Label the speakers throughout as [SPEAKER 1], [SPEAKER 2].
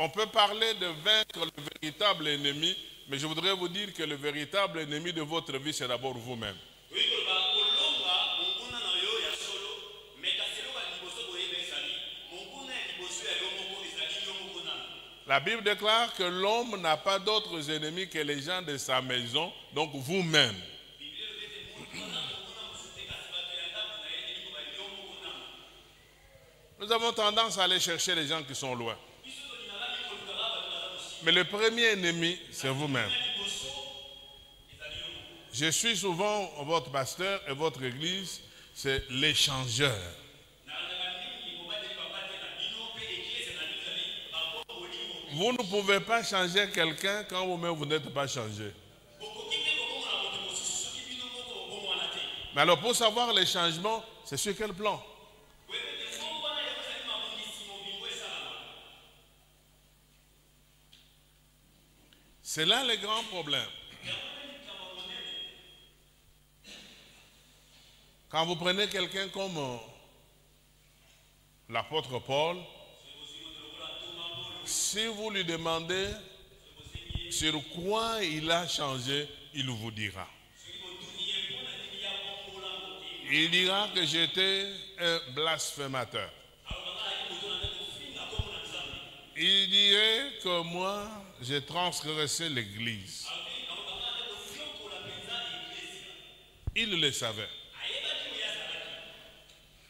[SPEAKER 1] On peut parler de vaincre le véritable ennemi, mais je voudrais vous dire que le véritable ennemi de votre vie, c'est d'abord vous-même. La Bible déclare que l'homme n'a pas d'autres ennemis que les gens de sa maison, donc vous-même. Nous avons tendance à aller chercher les gens qui sont loin. Mais le premier ennemi, c'est vous-même. Je suis souvent votre pasteur et votre église, c'est l'échangeur. Vous ne pouvez pas changer quelqu'un quand vous-même vous n'êtes pas changé. Mais alors pour savoir les changements, c'est sur quel plan
[SPEAKER 2] koyeba ete bongo wana yango ezali mabongisi mobimbo esalama
[SPEAKER 1] C'est là le grand problème. Quand vous prenez quelqu'un comme euh, l'apôtre Paul, si vous lui demandez sur quoi il a changé, il vous dira. Il dira que j'étais un blasphémateur. Il dirait que moi, j'ai transgressé l'Église. Il le savait.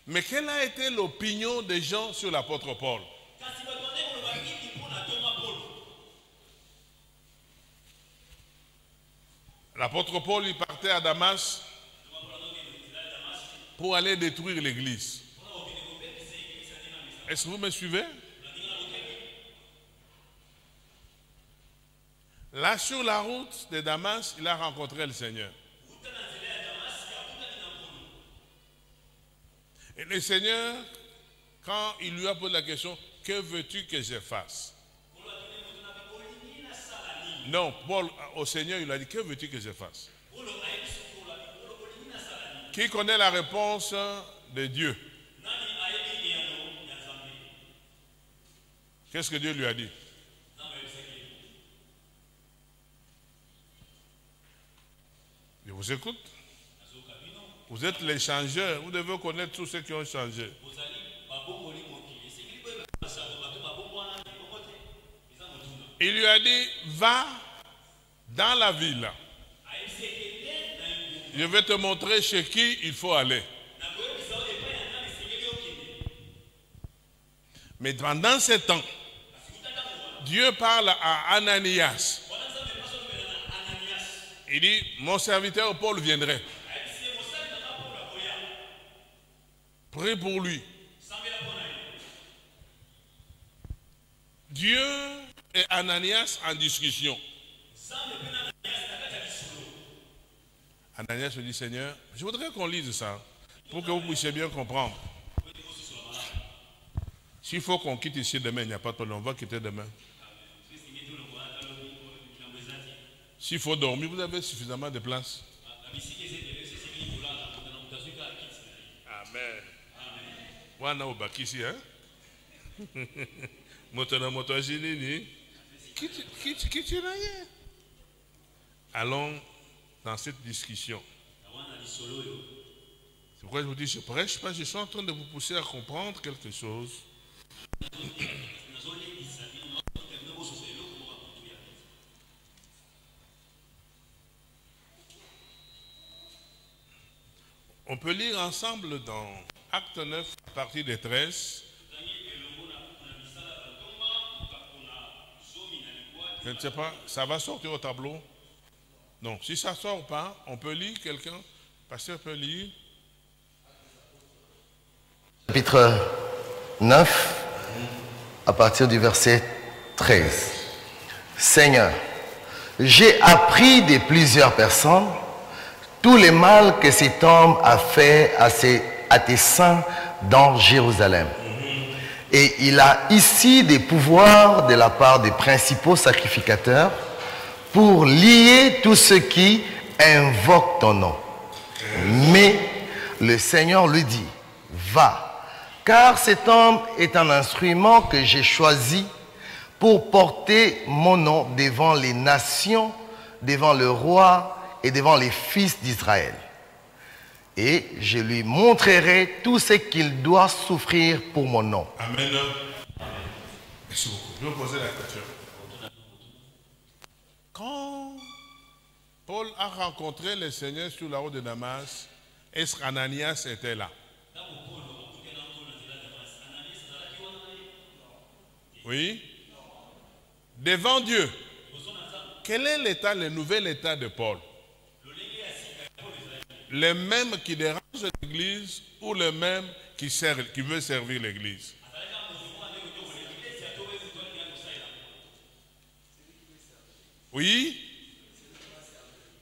[SPEAKER 1] Mais quelle a été l'opinion des gens sur l'apôtre Paul? L'apôtre Paul, il partait à Damas pour aller détruire l'Église. Est-ce que vous me suivez? Là, sur la route de Damas, il a rencontré le Seigneur. Et le Seigneur, quand il lui a posé la question, que veux-tu que je fasse? Non, Paul, au Seigneur, il a dit, que veux-tu que je fasse? Qui connaît la réponse de Dieu? Qu'est-ce que Dieu lui a dit
[SPEAKER 2] nzambe ayebisaki ye
[SPEAKER 1] Je vous écoute? Vous êtes les changeurs. Vous devez connaître tous ceux qui ont changé. Il lui a dit, va dans la ville. Je vais te montrer chez qui il faut aller. Mais pendant ce temps, Dieu parle à Ananias. Il dit, mon serviteur Paul viendrait. Prie pour lui. Dieu et Ananias en discussion.
[SPEAKER 2] Ananias
[SPEAKER 1] lui dit, Seigneur, je voudrais qu'on lise ça pour que vous puissiez bien comprendre. S'il faut qu'on quitte ici demain, il n'y a pas de problème, on va quitter demain. S'il faut dormir, vous avez suffisamment de place. Amen. wana obakisi hein? moto na moto azwi nini? Kiti- kiti kiti na ye allons dans cette discussion c'est pourquoi je vous dis je prêche pas je suis en train de vous pousser à comprendre quelque chose
[SPEAKER 2] nazolekisa bino naotika bino bososo eloko moko ya motu ya
[SPEAKER 1] on peut lire ensemble dans Acte 9 à partir des 13
[SPEAKER 2] totangi elongo na buku na misala ya batomba mokapo na zomi na likwati
[SPEAKER 1] je ne sais pas ça va sortir au tableau? Non si ça sort pas on peut lire quelqu'un? Pasteur peut lire.
[SPEAKER 3] Chapitre 9, à partir du verset 13. Seigneur, j'ai appris de plusieurs personnes tout le mal que cet homme a fait à, tes saints dans Jérusalem. Et il a ici des pouvoirs de la part des principaux sacrificateurs pour lier tous ceux qui invoquent ton nom. Mais le Seigneur lui dit, va, car cet homme est un instrument que j'ai choisi pour porter mon nom devant les nations, devant le roi et devant les fils d'Israël. Et je lui montrerai tout ce qu'il doit souffrir pour mon nom.
[SPEAKER 1] Amen. Merci beaucoup. Je vais vous poser la question. Quand Paul a rencontré le Seigneur sur la route de Damas, est-ce qu'Ananias était là? Oui. Devant Dieu. Quel est l'état, le nouvel état de Paul? Le même qui dérange l'Église ou le même qui, sert- qui veut servir l'Église Oui.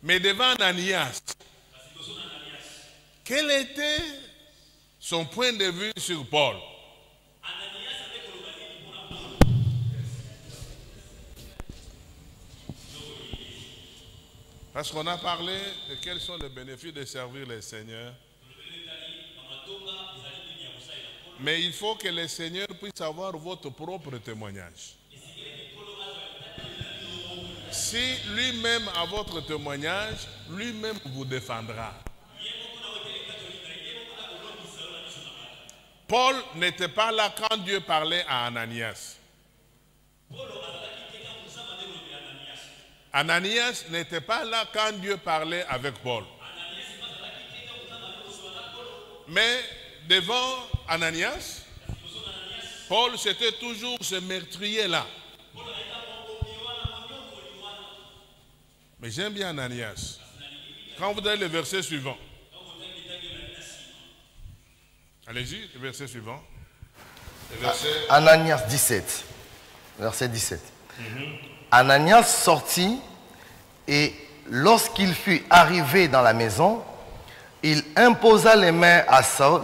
[SPEAKER 1] Mais devant Ananias, quel était son point de vue sur Paul? Parce qu'on a parlé de quels sont les bénéfices de servir le Seigneur. Mais il faut que le Seigneur puisse avoir votre propre témoignage. Si lui-même a votre témoignage, lui-même vous défendra. Paul n'était pas là quand Dieu parlait à Ananias. Ananias n'était pas là quand Dieu parlait avec Paul. Mais devant Ananias, Paul, c'était toujours ce meurtrier-là. Mais j'aime bien Ananias. Quand vous avez le verset suivant. Allez-y, le verset suivant. Le verset.
[SPEAKER 3] Ananias 17, verset 17. Ananias sortit et lorsqu'il fut arrivé dans la maison, il imposa les mains à Saul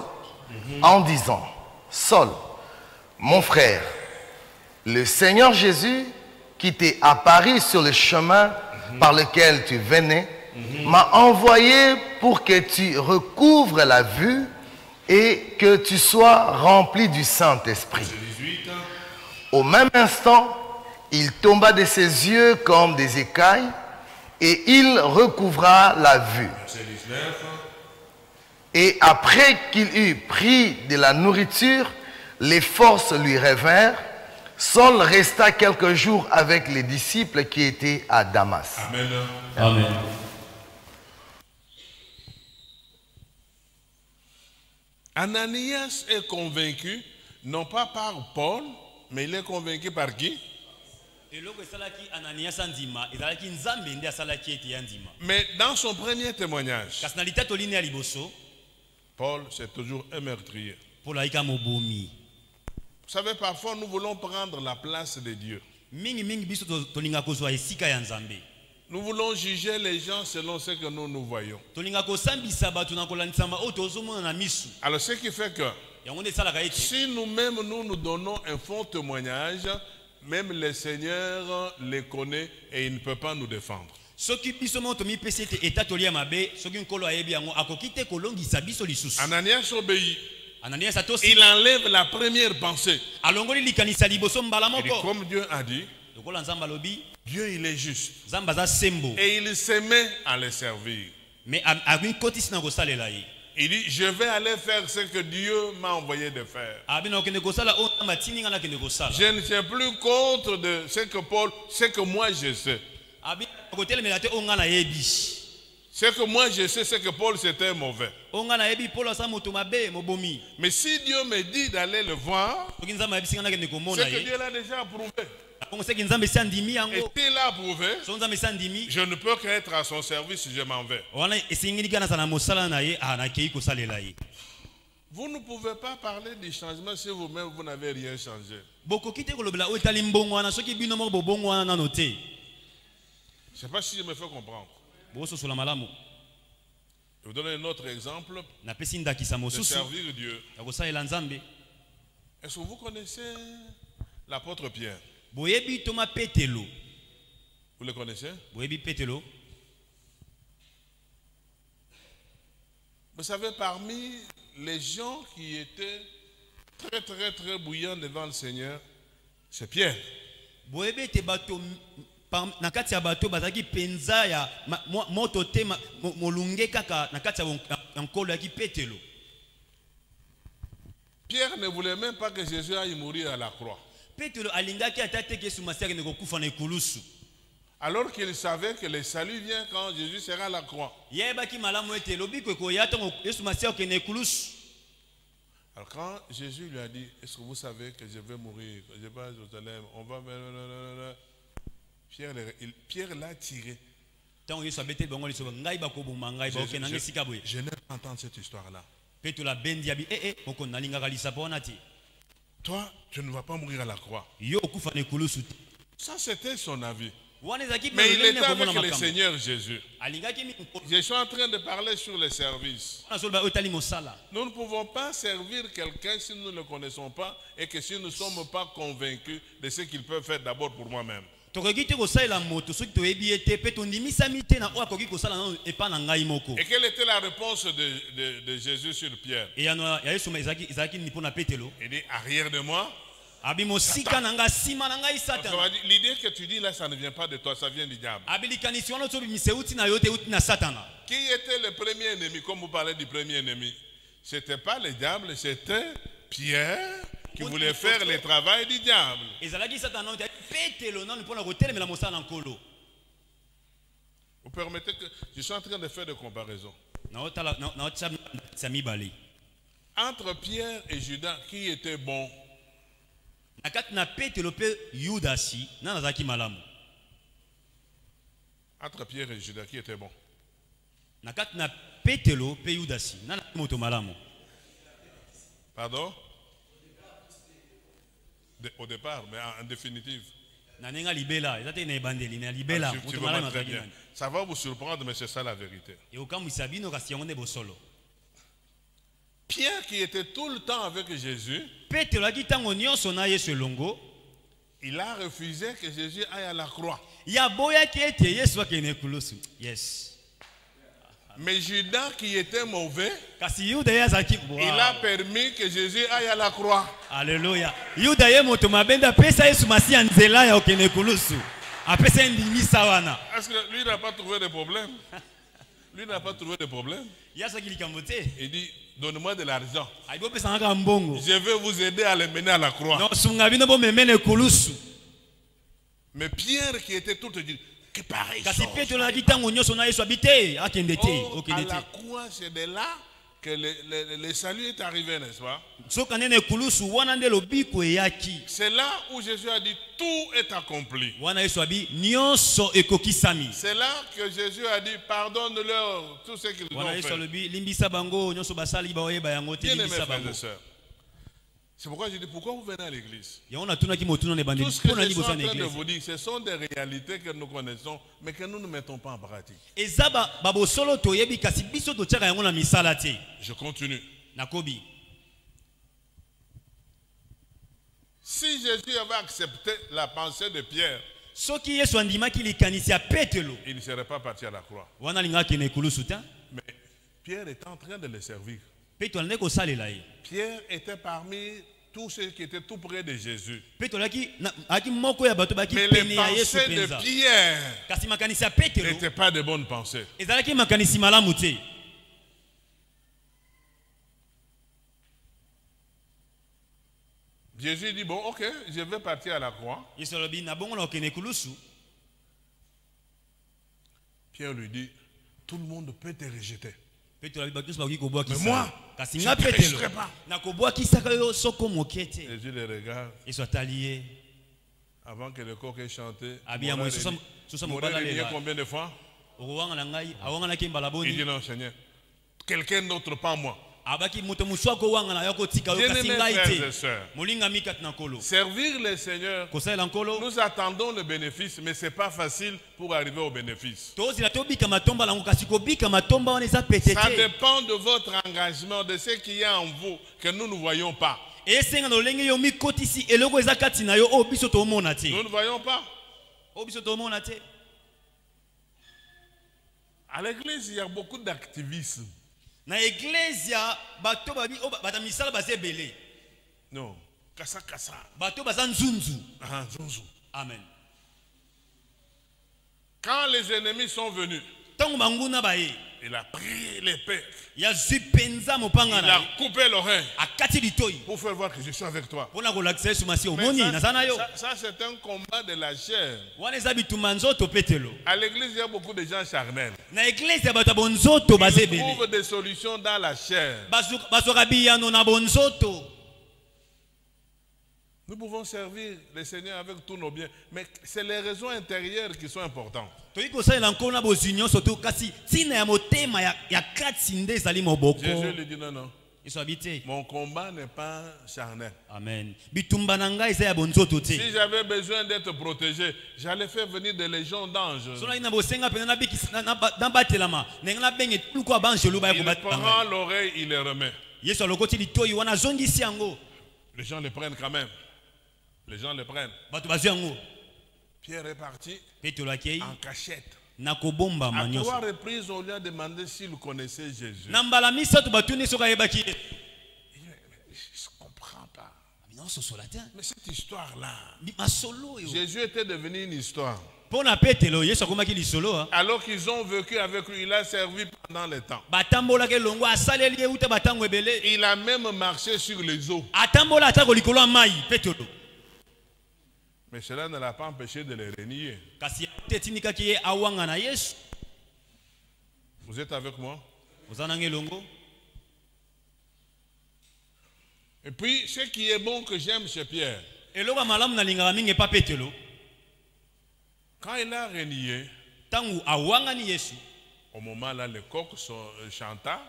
[SPEAKER 3] en disant, Saul, mon frère, le Seigneur Jésus qui t'est apparu sur le chemin par lequel tu venais, m'a envoyé pour que tu recouvres la vue et que tu sois rempli du Saint-Esprit.
[SPEAKER 1] 18.
[SPEAKER 3] Au même instant, il tomba de ses yeux comme des écailles et il recouvra la vue.
[SPEAKER 1] Verset 19.
[SPEAKER 3] Et après qu'il eut pris de la nourriture, les forces lui revinrent. Saul resta quelques jours avec les disciples qui étaient à Damas.
[SPEAKER 1] Amen.
[SPEAKER 4] Amen.
[SPEAKER 1] Ananias est convaincu, non pas par Paul, mais il est convaincu par qui? Mais dans son premier témoignage, Paul, c'est toujours un meurtrier. Vous savez, parfois, nous voulons prendre la place de Dieu. Nous voulons juger les gens selon ce que nous nous voyons. Alors, ce qui fait que si nous-mêmes, nous nous donnons un faux témoignage, même le Seigneur les connaît et il ne peut pas nous défendre. Ananias obéit. Il enlève la première pensée.
[SPEAKER 2] moko
[SPEAKER 1] comme Dieu a dit, Dieu il est juste. Et il se met à les servir.
[SPEAKER 2] me
[SPEAKER 1] Il dit, je vais aller faire ce que Dieu m'a envoyé de faire. Je ne suis plus contre de ce que Paul, ce que moi je sais.
[SPEAKER 2] nayebi
[SPEAKER 1] Ce que moi je sais, c'est que Paul c'était mauvais. Mais si Dieu me dit d'aller le voir, c'est que
[SPEAKER 2] ye
[SPEAKER 1] Dieu l'a déjà approuvé.
[SPEAKER 2] Nzambe esi andimi
[SPEAKER 1] je ne peux qu'être à son service, je m'en vais.
[SPEAKER 2] ah,
[SPEAKER 1] Vous ne pouvez pas parler du changement si vous-même vous n'avez rien changé. Je ne sais pas si je me fais comprendre. Je vous donne un autre exemple. De servir Dieu. Est-ce que vous connaissez l'apôtre Pierre? Vous le connaissez?
[SPEAKER 2] Boyebi
[SPEAKER 1] Vous savez, parmi les gens qui étaient très, très, très bouillants devant le Seigneur, c'est Pierre.
[SPEAKER 4] boyebi ete bato m- par- na kati ya bato bazalaki mpenza ya ma- mo- moto te ma- mo- molunge kaka na kati ya bon- ya- ya nkolo yaki petelo
[SPEAKER 1] Pierre ne voulait même pas que Jésus aille mourir à la croix. Alors qu'il savait que le salut vient quand Jésus sera à la croix.
[SPEAKER 4] ekulusu
[SPEAKER 1] Alors quand Jésus lui a dit, est-ce que vous savez que je vais mourir, que je vais à Jérusalem, on va... Pierre, il- Pierre l'a tiré. je n'ai pas entendu cette histoire-là. Toi, tu ne vas pas mourir à la croix. Ça, c'était son avis. Mais il était avec le Seigneur Jésus. Je suis en train de parler sur les services. Nous ne pouvons pas servir quelqu'un si nous ne le connaissons pas et que si nous ne sommes pas convaincus de ce qu'il peut faire d'abord pour moi-même.
[SPEAKER 4] Tokoki te kosalela moto soki toyebi ye te mpe tondimisami te na oyo akoki kosala nano epa na ngai moko.
[SPEAKER 1] Et quelle était la réponse de, de- de Jésus sur Pierre?
[SPEAKER 4] Eyano ya yesu ma ezalaki ezalaki nini mpo na petelo?
[SPEAKER 1] Il dit, arrière de moi.
[SPEAKER 4] abi mosika na ngai nsima na ngai
[SPEAKER 1] Ça veut
[SPEAKER 4] satana
[SPEAKER 1] dire, L'idée que tu dis là, ça ne vient pas de toi, ça vient du diable.
[SPEAKER 4] abi likanisi wana tobimisa euti na yo te euti na satana
[SPEAKER 1] Qui était le premier ennemi? Comme vous parlez du premier ennemi. Ce n'était pas le diable, c'était Pierre qui voulait faire le travail du diable. Vous permettez que je suis en train de faire des comparaisons. Entre Pierre et Judas, qui était bon? Entre Pierre et Judas, qui était bon?
[SPEAKER 4] Na kati na petelo mpe yudasi nani azalaki moto malamu
[SPEAKER 1] Pardon De- Au départ, mais en, en définitive. Ah, Ça va vous surprendre, mais c'est ça la vérité. Pierre, qui était tout le temps avec Jésus, il a refusé que Jésus aille à la croix.
[SPEAKER 4] yes
[SPEAKER 1] Mais Judas, qui était mauvais, il a permis que Jésus aille à la croix.
[SPEAKER 4] wana
[SPEAKER 1] Est-ce que lui n'a pas trouvé de problème? Lui n'a pas trouvé de problème. Il dit, donne-moi de l'argent. Je vais vous aider à le mener à la croix. Mais Pierre, qui était tout, dit, que pareil.
[SPEAKER 4] kasi
[SPEAKER 1] chose.
[SPEAKER 4] petelo ayaki ntango nyonso na yesu abi te akende te
[SPEAKER 1] Oh, à
[SPEAKER 4] okende
[SPEAKER 1] la
[SPEAKER 4] te
[SPEAKER 1] croix, c'est de là que le, le- le salut est arrivé, n'est-ce pas? C'est là où Jésus a dit, tout est accompli. C'est là que Jésus a dit, pardonne-leur tout ce qu'ils ont fait. Bien frères et sœurs. C'est pourquoi je dis, pourquoi vous venez à l'église? Tout ce que je suis en train de vous dire, ce sont des réalités que nous connaissons, mais que nous ne mettons pas en pratique. Je continue.
[SPEAKER 4] nakobi
[SPEAKER 1] Si Jésus avait accepté la pensée de Pierre, il ne serait pas parti à la croix. Mais Pierre était en train de le servir.
[SPEAKER 4] Ye
[SPEAKER 1] Pierre était parmi tous ceux qui étaient tout près de Jésus. Mais les pensées de Pierre n'étaient pas de bonnes pensées. Jésus dit, bon, ok, je vais partir à la croix. Pierre lui dit, tout le monde peut te rejeter. Mais moi, je
[SPEAKER 4] petelo
[SPEAKER 1] rejeterai pas. Jésus le regarde
[SPEAKER 4] yesu atali ye
[SPEAKER 1] avant que le coq ait chanté.
[SPEAKER 4] Ah lela.
[SPEAKER 1] combien de fois? Il dit non, Seigneur. Quelqu'un d'autre, pas moi. Servir le Seigneur, nous attendons le bénéfice, mais ce n'est pas facile pour arriver au bénéfice. Ça dépend de votre engagement, de ce qu'il y a en vous que nous ne voyons pas. Nous ne voyons pas. À l'église, il y a beaucoup d'activisme.
[SPEAKER 4] Na eglezia bato babi oyo bata misala baza ebele
[SPEAKER 1] Non. Kassa kassa.
[SPEAKER 4] bato baza nzunzu
[SPEAKER 1] Ah, zunzu.
[SPEAKER 4] amen
[SPEAKER 1] Quand les ennemis sont venus,
[SPEAKER 4] ntango banguna baye
[SPEAKER 1] il a pris l'épée, il a coupé l'oreille pour faire voir que je suis avec toi. Mais ça, ça- ça, c'est un combat de la chair. À l'église, il y a beaucoup de gens charnels. Ils trouvent des solutions dans la chair. Nous pouvons servir le Seigneur avec tous nos biens, mais c'est les raisons intérieures qui sont importantes. Jésus lui dit non, non, mon combat n'est pas charnel.
[SPEAKER 4] amen
[SPEAKER 1] Si j'avais besoin d'être protégé, j'allais faire venir des légions d'anges. Il prend l'oreille, il les remet. Les gens le prennent quand même. Les gens le prennent. Pierre est parti en cachette. À trois reprises, on lui a demandé s'il connaissait Jésus. Je ne comprends pas. Mais cette histoire-là, Jésus était devenu une histoire.
[SPEAKER 4] ah.
[SPEAKER 1] Alors qu'ils ont vécu avec lui, il a servi pendant le temps. Il a même marché sur les eaux. Mais cela ne l'a pas empêché de les renier. Vous êtes avec moi? Et puis, ce qui est bon que j'aime chez Pierre, quand il a renié, au moment là, le coq euh, chanta,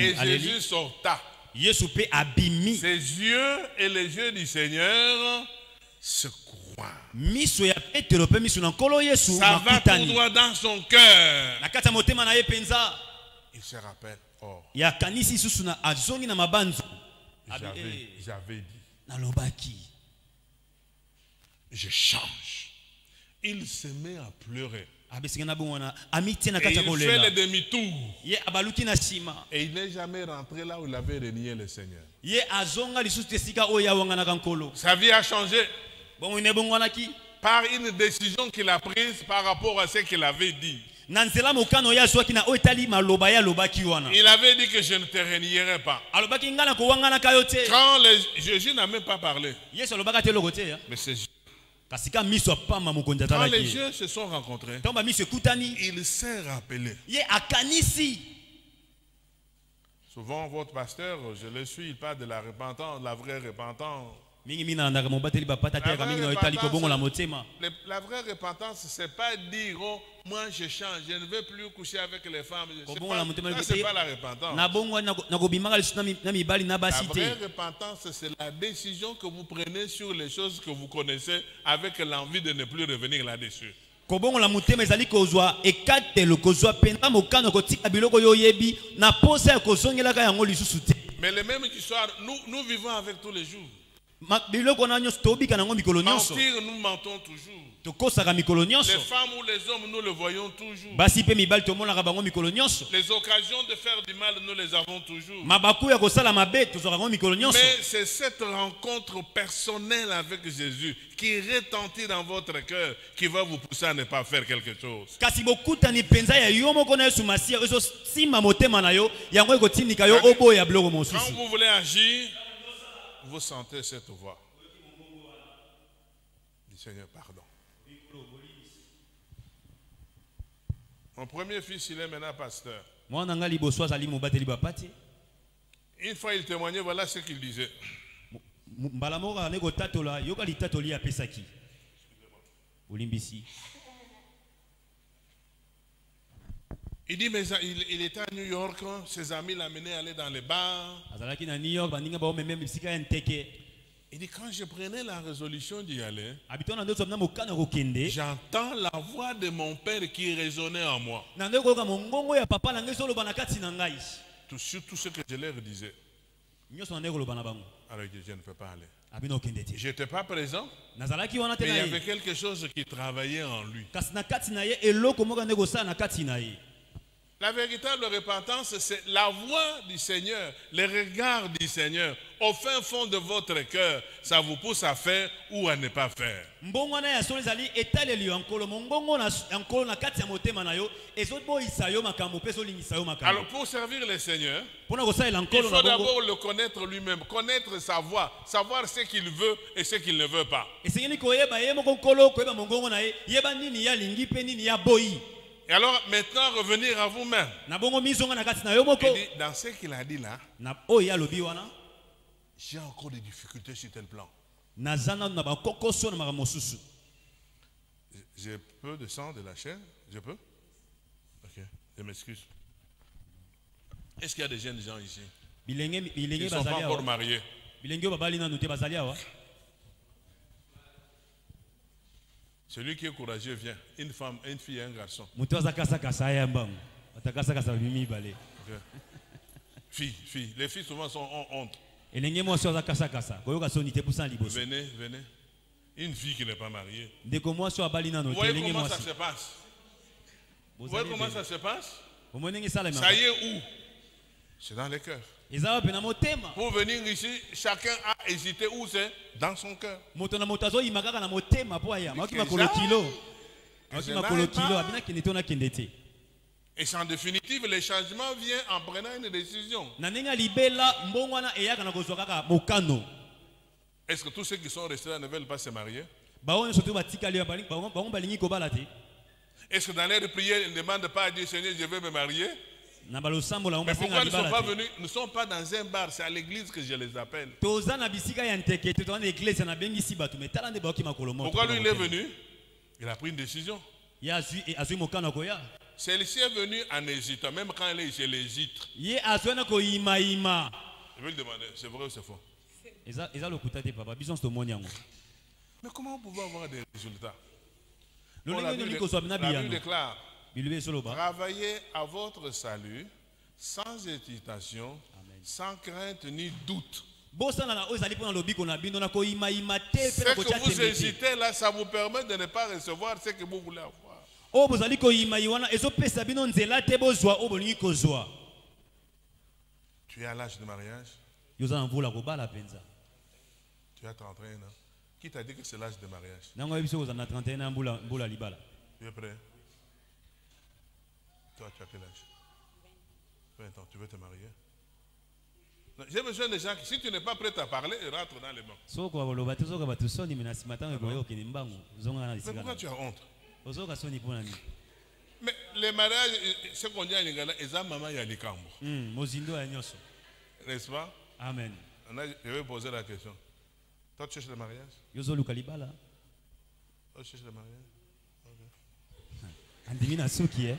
[SPEAKER 1] et Jésus sorta. Ses yeux et les yeux du Seigneur se
[SPEAKER 4] yesu
[SPEAKER 1] Ça va droit dans son cœur. Il se rappelle, oh, j'avais
[SPEAKER 4] eh,
[SPEAKER 1] j'avais dit, je change. Il se met à pleurer.
[SPEAKER 4] na
[SPEAKER 1] Et il fait le demi-tour. Et il n'est jamais rentré là où il avait renié le Seigneur. Sa vie a changé par une décision qu'il a prise par rapport à ce qu'il avait dit. Il avait dit que je ne te renierai pas. Quand les- Jésus n'a même pas parlé, mais c'est quand les yeux se sont rencontrés, il s'est rappelé. Souvent, votre pasteur, je le suis, il parle de la repentance, de la vraie repentance. La vraie repentance, le- c'est pas dire, oh, moi je change, je ne veux plus coucher avec les femmes. C'est
[SPEAKER 4] kobongola
[SPEAKER 1] pas, pas la repentance. La vraie repentance, c'est la décision que vous prenez sur les choses que vous connaissez avec l'envie de ne plus revenir là-dessus.
[SPEAKER 4] kobongola motema ezali kozwa ekatelo kozwa mpenza mokano kotika biloko oyo oyebi na posa ya kozongelaka yango lisusu te
[SPEAKER 1] Mais les mêmes histoires, nous, nous vivons avec tous les jours.
[SPEAKER 4] Ma- biloko wana nyonso tobika nango mikolo nyonso
[SPEAKER 1] Mentir, nous mentons toujours.
[SPEAKER 4] tokosaka mikolo
[SPEAKER 1] Les
[SPEAKER 4] nyonso
[SPEAKER 1] femmes ou les hommes, nous le voyons toujours.
[SPEAKER 4] basi mpe mibali tomonaka bango mikolo nyonso
[SPEAKER 1] Les occasions de faire du mal, nous les avons toujours.
[SPEAKER 4] mabaku ya kosala mabe tozwaka yango mikolo nyonso
[SPEAKER 1] Mais c'est cette rencontre personnelle avec Jésus qui retentit dans votre cœur qui va vous pousser à ne pas faire quelque chose.
[SPEAKER 4] kasi bokutani mpenza ya yo moko na yesu masiya oyo ezosimba motema na yo yango ekotindika yo oboya biloko
[SPEAKER 1] Quand vous voulez agir, vous sentez cette voix. Du Seigneur, pardon. Mon premier fils, il est maintenant pasteur. Une fois, il témoignait, voilà ce qu'il disait.
[SPEAKER 4] Mbala moko apesaki olimbisi
[SPEAKER 1] Il dit, mais il, il était à New York, ses amis l'amenaient à aller dans les bars. Il dit, quand je prenais la résolution d'y aller, j'entends la voix de mon père qui résonnait en moi. Tout, sur tout ce que je leur disais. Alors je ne peux pas aller. Je n'étais pas présent, mais il y avait quelque chose qui travaillait en lui. La véritable repentance, c'est la voix du Seigneur, le regard du Seigneur. Au fin fond de votre cœur, ça vous pousse à faire ou à ne pas faire. Alors pour servir le Seigneur, il faut d'abord le connaître lui-même, connaître sa voix, savoir ce qu'il veut et ce qu'il ne veut pas. Et alors maintenant revenir à vous-même. dans ce qu'il a dit là, j'ai encore des difficultés sur tel plan. J'ai peu de sang de la chair Je peux? Ok, je m'excuse. Est-ce qu'il y a des jeunes gens ici?
[SPEAKER 4] Bilenge
[SPEAKER 1] ne sont pas encore mariés Celui qui est courageux vient. Une femme, une fille et un garçon. Fille, fille. Les filles souvent sont en honte. Venez, venez. Une fille qui n'est pas mariée. Vous voyez comment ça se passe Vous voyez comment ça se passe Ça y est où? C'est dans les cœurs. Pour venir ici, chacun a hésité où c'est Dans son cœur. Et c'est en définitive, le changement vient en prenant une décision. Est-ce que tous ceux qui sont restés là ne veulent pas se marier? Est-ce que dans leur prière, ils ne demandent pas à Dieu, Seigneur, je veux me marier? Mais pourquoi ils ne sont pas venus? Nous ne sommes pas dans un bar, c'est à l'église que je les appelle. Pourquoi lui, il est venu? Il a pris une décision.
[SPEAKER 4] e- koya.
[SPEAKER 1] Celle-ci est venue en hésitant, même quand elle est
[SPEAKER 4] na koyimayima
[SPEAKER 1] Je vais lui demander, c'est vrai ou c'est faux? Mais comment pouvons avoir des résultats? La Bible- déclare Travaillez à votre salut sans hésitation, sans crainte ni doute. Ce que vous hésitez là, ça vous permet de ne pas recevoir ce que vous voulez avoir. Tu es à l'âge de mariage, tu as 31 ans. Qui t'a dit que c'est l'âge de mariage?
[SPEAKER 4] Nango oyebi soki ozala na 31 na mbula mbula libala.
[SPEAKER 1] Tu es prêt? Toi, tu as quel âge? 20 ans, tu veux te marier? J'ai besoin de gens qui, si tu n'es pas prêt à parler, rentre dans les bancs.
[SPEAKER 4] na
[SPEAKER 1] Mais pourquoi tu as honte? Mais les mariages, ce qu'on dit à Lingala, ils ont maman Yalikambo.
[SPEAKER 4] Mm, nyonso.
[SPEAKER 1] N'est-ce pas?
[SPEAKER 4] Amen.
[SPEAKER 1] Je vais poser la question. Toi, tu cherches le mariage?
[SPEAKER 4] Yo ozoluka libala.
[SPEAKER 1] Toi, tu cherches le mariage?
[SPEAKER 4] Andimi na suki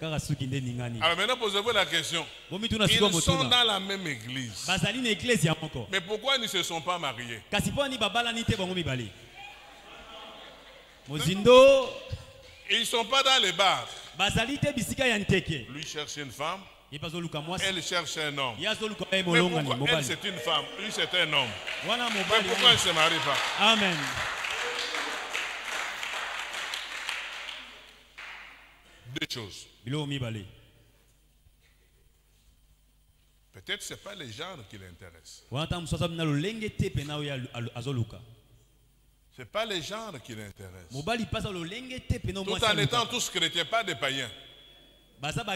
[SPEAKER 1] Alors maintenant, posez-vous la question. Ils sont dans la même église. Mais pourquoi ils ne se sont pas mariés? Ils ne sont pas dans les bars. Lui cherche une femme, elle cherche un homme. Mais pourquoi elle, c'est une femme, lui, c'est un homme. Mais pourquoi ils ne se marient pas?
[SPEAKER 4] Amen.
[SPEAKER 1] Deux choses. Peut-être que ce n'est pas les genres qui l'intéressent. Ce n'est pas les genres qui l'intéressent. Tout en étant tous chrétiens, pas des païens.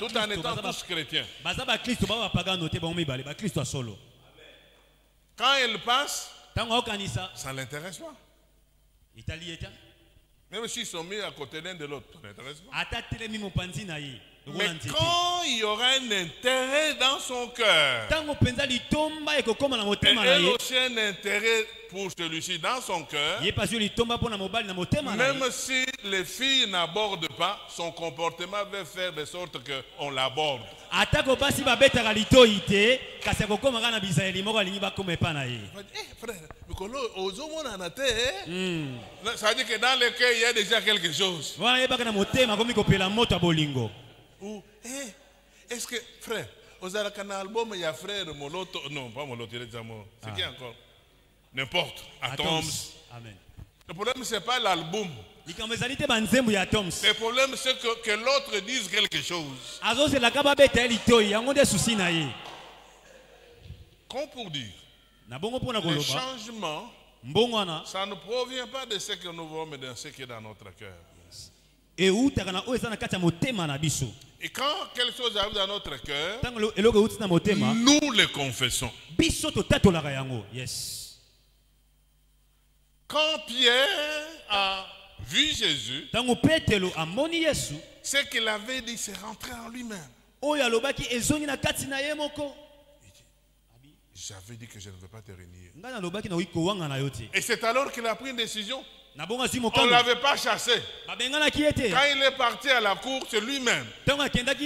[SPEAKER 1] Tout en étant tous chrétiens. Quand elle passe, ça ne l'intéresse pas. Même s'ils sont mis à côté l'un de l'autre, pas. Mais quand il y aura un intérêt dans son cœur, et elle aussi un intérêt pour celui-ci dans son cœur, même si les filles n'abordent pas, son comportement va faire de sorte qu'on l'aborde. Non, Ça veut dire que dans le cœur, il y a déjà quelque chose. Ou, eh, est-ce que, frère, ozalaka na album, il y a frère Moloto, non, pas Moloto, il est déjà mort. C'est
[SPEAKER 4] Ah.
[SPEAKER 1] qui encore? N'importe,
[SPEAKER 4] Atoms. Amen
[SPEAKER 1] Le problème, ce n'est pas l'album. Le problème, c'est que, que l'autre dise quelque chose. Comme pour dire, le changement, ça ne provient pas de ce que nous voyons, mais de ce qui est dans notre cœur. Et quand quelque chose arrive dans notre cœur, nous le confessons.
[SPEAKER 4] yes
[SPEAKER 1] Quand Pierre a vu Jésus, ce qu'il avait dit, c'est rentré en lui-même. J'avais dit que je ne veux pas te renier. Et c'est alors qu'il a pris une décision. On ne l'avait pas chassé. Quand il est parti à la cour, c'est lui-même.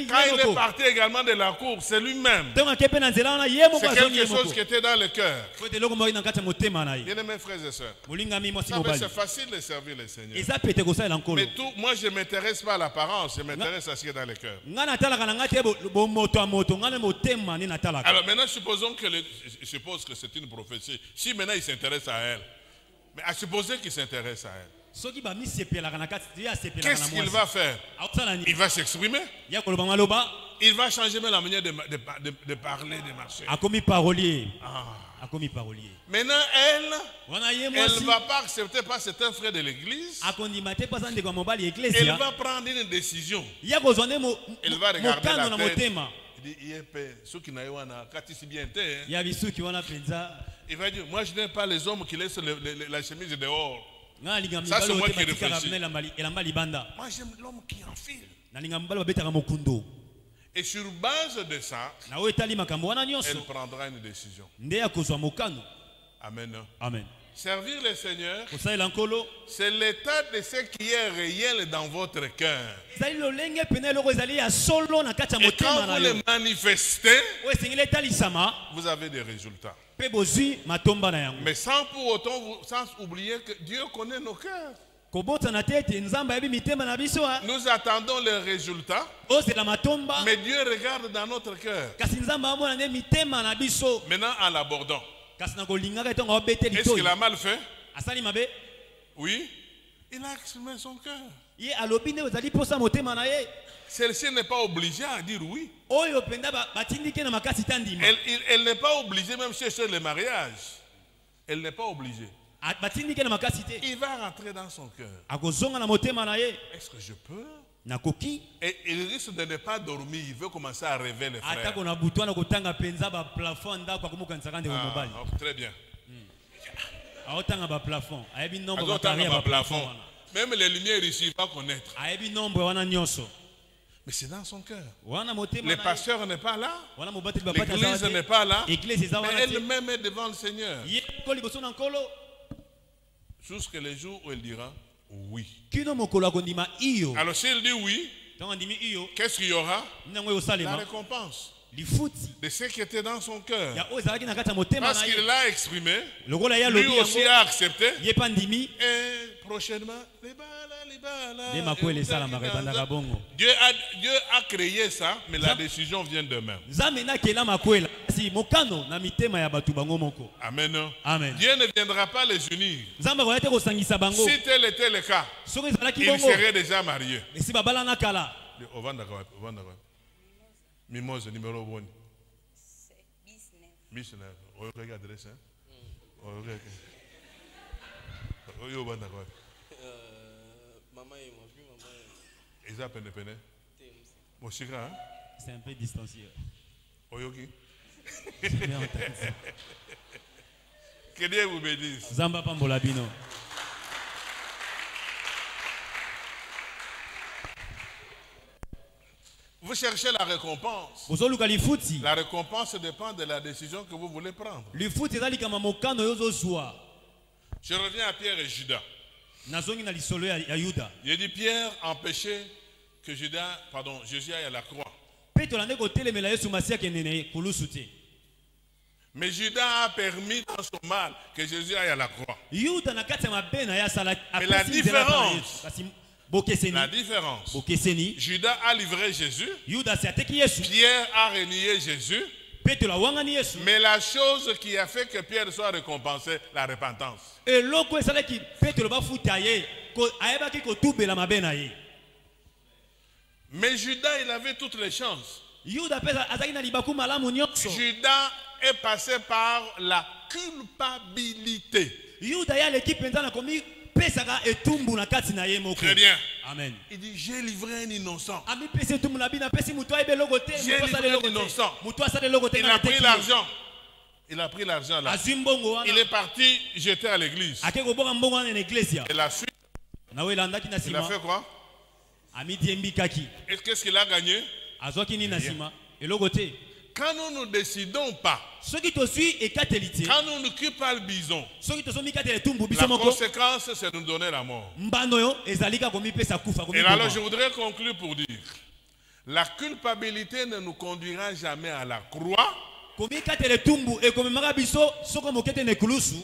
[SPEAKER 1] Quand il est parti également de la cour, c'est lui-même. C'est quelque chose qui était dans le cœur.
[SPEAKER 4] ye
[SPEAKER 1] Bien-aimés frères et sœurs, c'est facile de servir le Seigneur. Mais tout, moi, je ne m'intéresse pas à l'apparence, je m'intéresse à ce qui est dans le cœur. Alors maintenant, supposons que le- je suppose que c'est une prophétie. Si maintenant il s'intéresse à elle, mais à supposer qu'il s'intéresse à elle, qu'est-ce qu'il va faire?
[SPEAKER 4] Akosala
[SPEAKER 1] Il va s'exprimer? Il va changer même la manière de, de- de- de parler, de marcher.
[SPEAKER 4] parolier
[SPEAKER 1] Ah.
[SPEAKER 4] parolier
[SPEAKER 1] Maintenant, elle, elle ne va pas accepter parce que c'est un frère de l'église. Elle va prendre une décision. Elle va regarder la tête. Il dit. Ceux qui n'ont pas bien Il va dire, moi je n'aime pas les hommes qui laissent le- le- le- la chemise dehors. Ça, c'est moi qui réfléchis. Moi j'aime l'homme qui enfile. Et sur base de ça, elle prendra une décision. Amen.
[SPEAKER 4] amen
[SPEAKER 1] Servir le Seigneur, c'est l'état de ce qui est réel dans votre cœur. Et quand vous le manifestez, vous avez des résultats. Mais sans pour autant, sans oublier que Dieu connaît nos cœurs.
[SPEAKER 4] kobotana te ete nzambe ayebi mitema na biso a
[SPEAKER 1] Nous attendons les résultats,
[SPEAKER 4] matomba.
[SPEAKER 1] Mais Dieu regarde dans notre cœur. Maintenant, en l'abordant, est-ce qu'il a mal fait? Oui. Il a exprimé son cœur. Celle-ci n'est pas obligée à dire oui. Elle, elle n'est pas obligée, même si c'est le mariage. Elle n'est pas obligée. Il va rentrer dans son cœur. Est-ce que je peux? Et il risque de ne pas dormir. Il veut commencer à rêver les frères. Ah, oh, très bien.
[SPEAKER 4] wana
[SPEAKER 1] Même les lumières ici, il va connaître.
[SPEAKER 4] ayebi nombre wana nyonso
[SPEAKER 1] Mais c'est dans son cœur. Le pasteur n'est pas là. L'église n'est pas là. Mais elle-même est devant le Seigneur. Jusqu'à le jour où elle dira oui. Alors s'il dit oui, qu'est-ce qu'il y aura? La récompense de ce qui était dans son cœur. Parce qu'il l'a exprimé, lui aussi a accepté. Et prochainement, Dieu a, Dieu a créé ça, mais la décision vient
[SPEAKER 4] moko
[SPEAKER 1] Amen.
[SPEAKER 4] Amen.
[SPEAKER 1] Dieu ne viendra pas les unir. Si tel était le cas, ils seraient déjà mariés. Mimose numéro 1. Business. Oyo kaka adresse, hein? Oyo kaka. Oyo ovanda kwa wapi?
[SPEAKER 5] mama ye mwapi mama ye
[SPEAKER 1] Eza pene pene. Moshika, hein?
[SPEAKER 4] c'est un peu distancié ça.
[SPEAKER 1] Que Dieu vous bénisse.
[SPEAKER 4] nzambe apambola
[SPEAKER 1] Vous cherchez la récompense. La récompense dépend de la décision que vous voulez prendre. Je reviens à Pierre et Judas. Il dit Pierre empêchait que Judas, pardon, Jésus aille à la croix. Mais Judas a permis dans son mal que Jésus aille à la croix. Mais la différence- La différence, Judas a livré Jésus, Pierre a renié Jésus, Mais la chose qui a fait que Pierre soit récompensé, la repentance.
[SPEAKER 4] ye
[SPEAKER 1] Mais Judas, il avait toutes les chances. Judas est passé par la culpabilité. Très bien.
[SPEAKER 4] amen.
[SPEAKER 1] Il dit, j'ai livré un innocent. J'ai livré un innocent. Il a pris l'argent. Il a pris l'argent là. Il est parti jeter à l'église. Et la suite, il a fait quoi? Et qu'est-ce qu'il a gagné? Quand nous ne décidons pas, quand nous ne pas le bison, la conséquence, c'est de nous donner la mort. Et alors, je voudrais conclure pour dire, la culpabilité ne nous conduira jamais à la croix,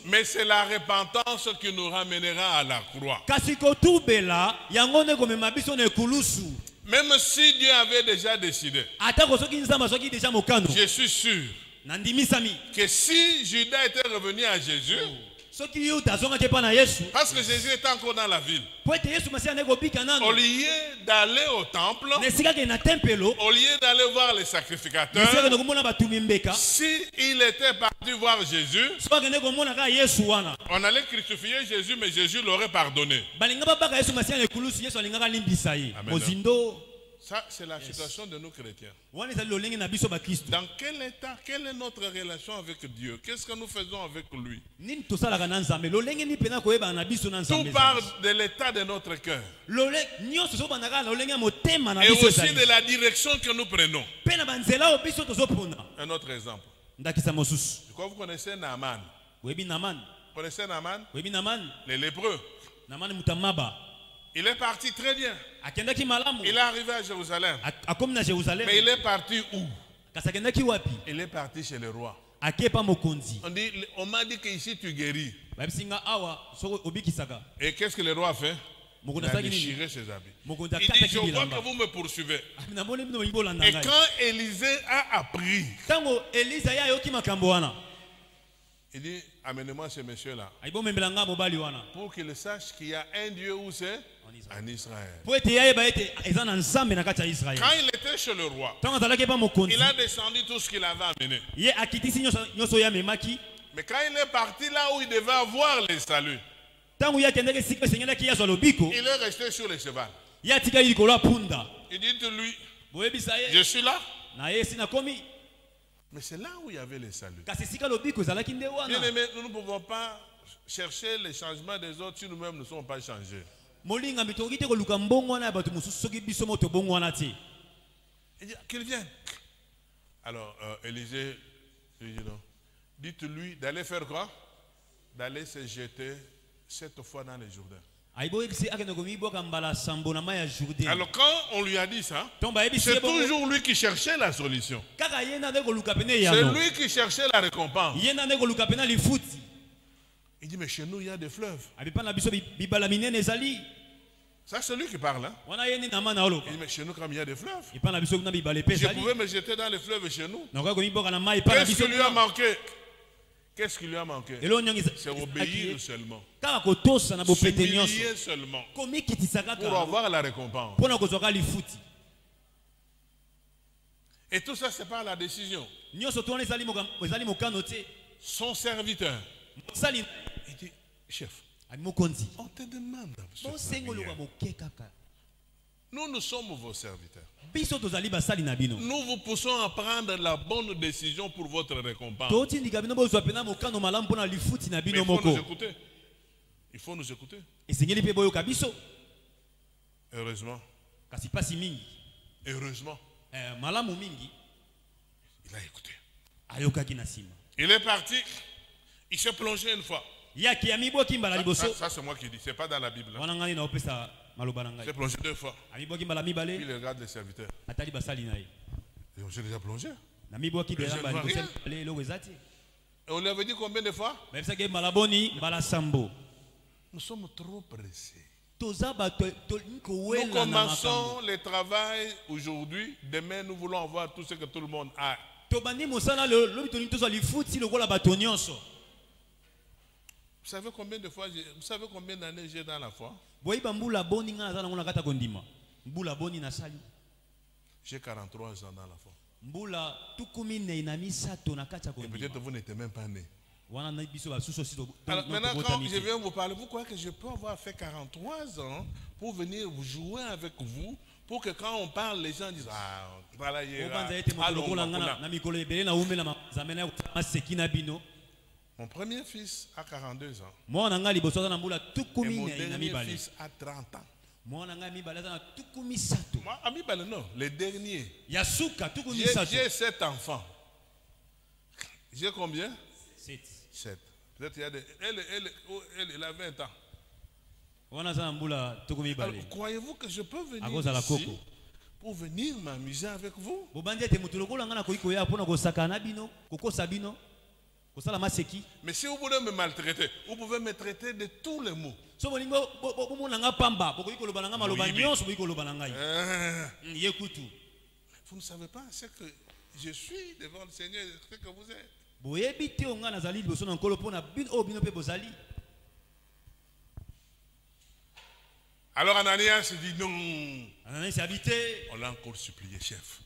[SPEAKER 1] mais c'est la repentance qui nous ramènera à la croix. Même si Dieu avait déjà décidé, je suis sûr que si Judas était revenu à Jésus,
[SPEAKER 4] soki
[SPEAKER 1] parce que Jésus était encore dans la ville, au lieu d'aller au temple, au lieu d'aller voir les sacrificateurs, si il était parti voir Jésus, on allait crucifier Jésus, mais Jésus l'aurait pardonné. Amen. Ça, c'est la situation de nous chrétiens. Dans quel état, quelle est notre relation avec Dieu? Qu'est-ce que nous faisons avec lui? Tout
[SPEAKER 4] ezali.
[SPEAKER 1] de l'état de notre cœur. Et aussi de la direction que nous prenons. Un autre exemple.
[SPEAKER 4] ndakisa mosusu.
[SPEAKER 1] Je crois que vous connaissez Naaman. Vous connaissez Naaman? Les lépreux. Il est parti très bien. Il est arrivé à Jérusalem. Mais il est parti où? Il est parti chez le roi. On, dit, on m'a dit qu'ici tu guéris. Et qu'est-ce que le roi a fait? Il a déchiré ses habits. Il dit, je vois que vous me poursuivez.
[SPEAKER 4] bolanda
[SPEAKER 1] Et quand Élisée a appris, il dit, amenez-moi ce monsieur-là. Pour qu'il sache qu'il y a un Dieu où c'est En Israël.
[SPEAKER 4] ya israele
[SPEAKER 1] Quand il était chez le roi, il a descendu tout ce qu'il avait amené. Mais quand il est parti là où il devait avoir le salut,
[SPEAKER 4] lobiko
[SPEAKER 1] il est resté sur le cheval. Il dit de lui, je suis là. Mais c'est là où il y avait le salut. Bien aimé, nous ne pouvons pas chercher les changements des autres si nous-mêmes ne sommes pas changés.
[SPEAKER 4] Molingami tokoki te koluka mbongo wana ya bato mosusu soki biso mo tobongo wana te
[SPEAKER 1] Il dit qu'il vienne. Alors, euh, Élisée. Dites-lui d'aller faire quoi? D'aller se jeter cette fois dans les Jourdains.
[SPEAKER 4] jourdain
[SPEAKER 1] Alors, quand on lui a dit ça, c'est toujours lui qui cherchait la solution. C'est lui qui cherchait la récompense.
[SPEAKER 4] ye nda nde koluka pena lifuti
[SPEAKER 1] Il dit, mais chez nous, il y a des fleuves. Ça, c'est lui qui parle. Hein? Il dit, mais chez nous, comme il y a des fleuves, je pouvais me jeter dans les fleuves chez nous. Qu'est-ce qui lui a manqué? Qu'est-ce qui lui a manqué? C'est obéir seulement. S'humilier seulement. Pour avoir la récompense. Et tout ça, c'est pas la décision. Son serviteur, chef, on te demande. Nous, nous sommes vos serviteurs. Nous vous poussons à prendre la bonne décision pour votre récompense. Mais il faut nous écouter. Il faut nous écouter. Heureusement, heureusement,
[SPEAKER 4] eh,
[SPEAKER 1] il a écouté. Il est parti. Il s'est plongé une fois. Ça, c'est moi qui dis. C'est pas dans la Bible. hein. s'est plongé deux fois. Puis il regarde les serviteurs. Et on s'est déjà plongé. Et on lui avait dit combien de fois? Nous sommes trop pressés. Nous commençons le travail aujourd'hui. Demain, nous voulons avoir tout ce que tout le monde a.
[SPEAKER 4] tobandi mosala lelo lobi tolingi tozwa lifuti lokola bato nyonso
[SPEAKER 1] Vous savez combien de fois, vous savez combien d'années j'ai dans la foi? J'ai 43 ans dans la foi. Et peut-être vous n'étiez même pas né. Alors maintenant, quand je viens vous parler, vous croyez que je peux avoir fait 43 ans pour venir jouer avec vous pour que quand on parle, les gens disent Ah, voilà, il y a- Mon premier fils a 42 ans. Et mon dernier fils a 30 ans. Moi, non,
[SPEAKER 4] suka tuku
[SPEAKER 1] J'ai sept enfants. J'ai combien?
[SPEAKER 4] Seti.
[SPEAKER 1] Sept. Peut-être il y a des. Elle, elle, oh, elle, elle a 20 ans. Alors, croyez-vous que je peux venir ici pour venir m'amuser avec vous? Mais si vous voulez me maltraiter, vous pouvez me traiter de tous les mots. Hein,
[SPEAKER 4] Mm,
[SPEAKER 1] Vous ne savez pas ce que je suis devant le Seigneur, ce que vous êtes.
[SPEAKER 4] boyebi te o ngai nazali liboso na nkolo mpona bino oyo bino mpe bozali
[SPEAKER 1] Alors Ananias dit non.
[SPEAKER 4] te
[SPEAKER 1] On l'a encore supplié, chef.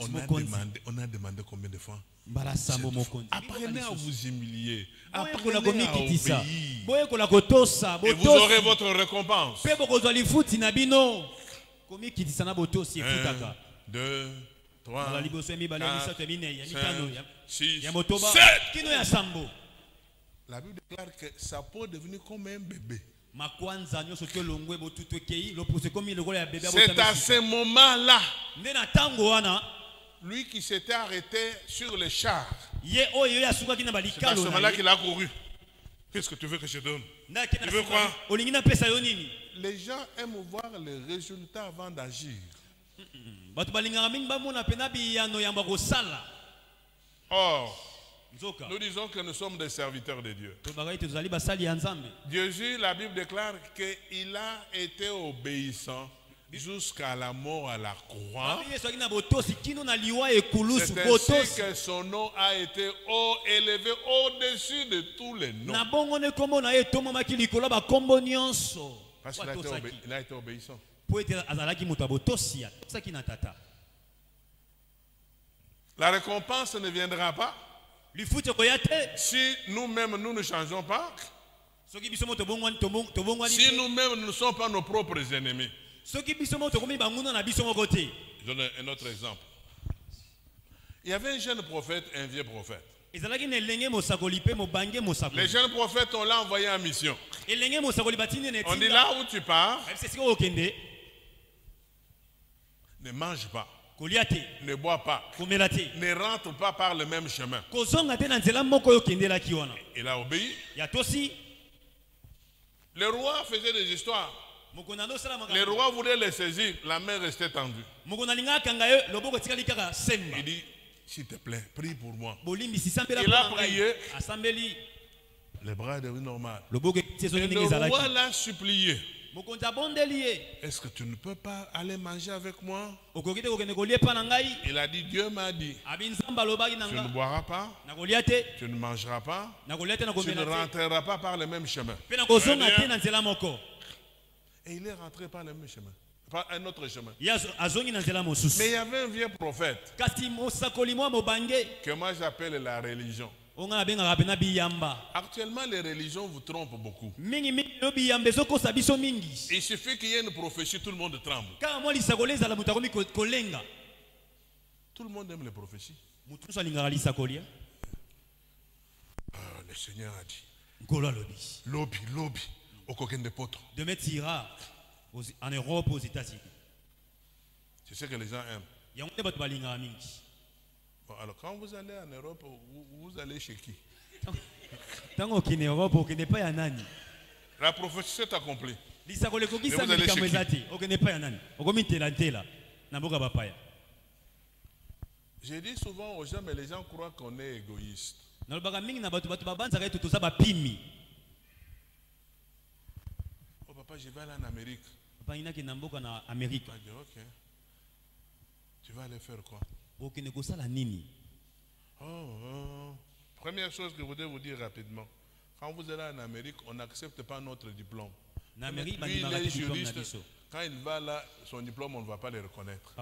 [SPEAKER 1] On a demandé, on a demandé combien de fois Apprenez à vous humilier. Apprenez à obéir. Et vous aurez votre récompense.
[SPEAKER 4] mpe bokozwa lifuti na bino komikitisa na botosi
[SPEAKER 1] Un,
[SPEAKER 4] efutaka
[SPEAKER 1] deux, trois,
[SPEAKER 4] mbala liboso ya mibale ya
[SPEAKER 1] quatre,
[SPEAKER 4] misato ya minei ya
[SPEAKER 1] cinq,
[SPEAKER 4] mitano ya-
[SPEAKER 1] six,
[SPEAKER 4] ya motoba
[SPEAKER 1] sept.
[SPEAKER 4] kino ya sambo
[SPEAKER 1] La Bible déclare que sa peau est devenue comme un bébé. C'est à ce moment-là, lui qui s'était arrêté sur le char, c'est à ce moment-là qu'il a couru. Qu'est-ce que tu veux que je donne? Tu veux quoi? Les gens aiment voir les résultats avant d'agir. Or, nous disons que nous sommes des serviteurs de Dieu. Jésus, la Bible déclare qu'il a été obéissant jusqu'à la mort à la croix. C'est ainsi que son nom a été haut élevé au-dessus de tous les noms. Parce qu'il a, été
[SPEAKER 4] atosaki.
[SPEAKER 1] obé- il a été obéissant. La récompense ne viendra pas si nous-mêmes nous ne changeons pas, si nous-mêmes nous ne sommes pas nos propres ennemis. Je donne un autre exemple. Il y avait un jeune prophète, un vieux prophète. Les jeunes prophètes, on l'a envoyé en mission. On dit là où tu pars, ne mange pas, ne bois pas, ne rentre pas par le même chemin. Il a obéi. Le roi faisait des histoires. Le roi voulait les saisir, la main restait tendue. Il dit, s'il te plaît, prie pour moi. Il a prié. Les bras est devenu normal. Et le roi l'a supplié. Est-ce que tu ne peux pas aller manger avec moi? Il a dit, Dieu m'a dit, tu ne boiras pas, tu ne mangeras pas, tu ne rentreras pas par le même chemin. Et il est rentré par le même chemin, par un autre chemin. Mais il y avait un vieux prophète. Que moi j'appelle la religion. Actuellement, les religions vous trompent beaucoup. Il suffit qu'il y ait une prophétie, tout le monde tremble. Tout le monde aime les prophéties. Ah, le Seigneur a dit, lobby, lobby, au coquin de potre.
[SPEAKER 4] iras aux- en europe aux états-unis
[SPEAKER 1] C'est ce que les gens aiment. Alors quand vous allez en Europe, vous, vous allez chez qui? La prophétie s'est accomplie. J'ai dit souvent aux gens, mais les gens croient qu'on est égoïste. Oh papa, je vais aller en Amérique.
[SPEAKER 4] bapanginaki na mboka na amerika
[SPEAKER 1] Je dis, ok. Tu vas aller faire quoi? Oh, oh. Première chose que je voudrais vous dire rapidement. Quand vous allez en Amérique, on n'accepte pas notre diplôme. Lui,
[SPEAKER 4] biso
[SPEAKER 1] Quand il va là, son diplôme, on ne va pas le reconnaître.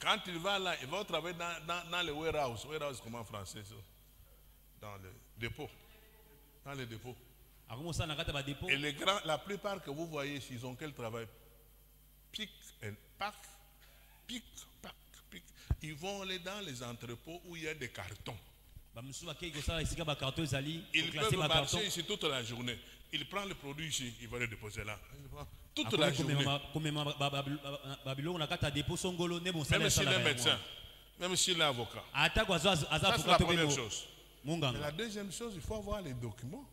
[SPEAKER 1] Quand il va là, il va travailler dans, dans, dans le warehouse. Warehouse, comment en français ça? Dans le dépôt. Dans le dépôt. Et les grands, la plupart que vous voyez ils ont quel travail Pic pic, pic. Ils vont aller dans les entrepôts où il y a des cartons.
[SPEAKER 4] ezali
[SPEAKER 1] Ils peuvent marcher ici toute la journée. Il prend le produit ici, il va le déposer là. Toute la journée. Même s'il est médecin, même s'il est avocat.
[SPEAKER 4] aza
[SPEAKER 1] Ça, c'est la première chose. Mais la deuxième chose, il faut avoir les documents.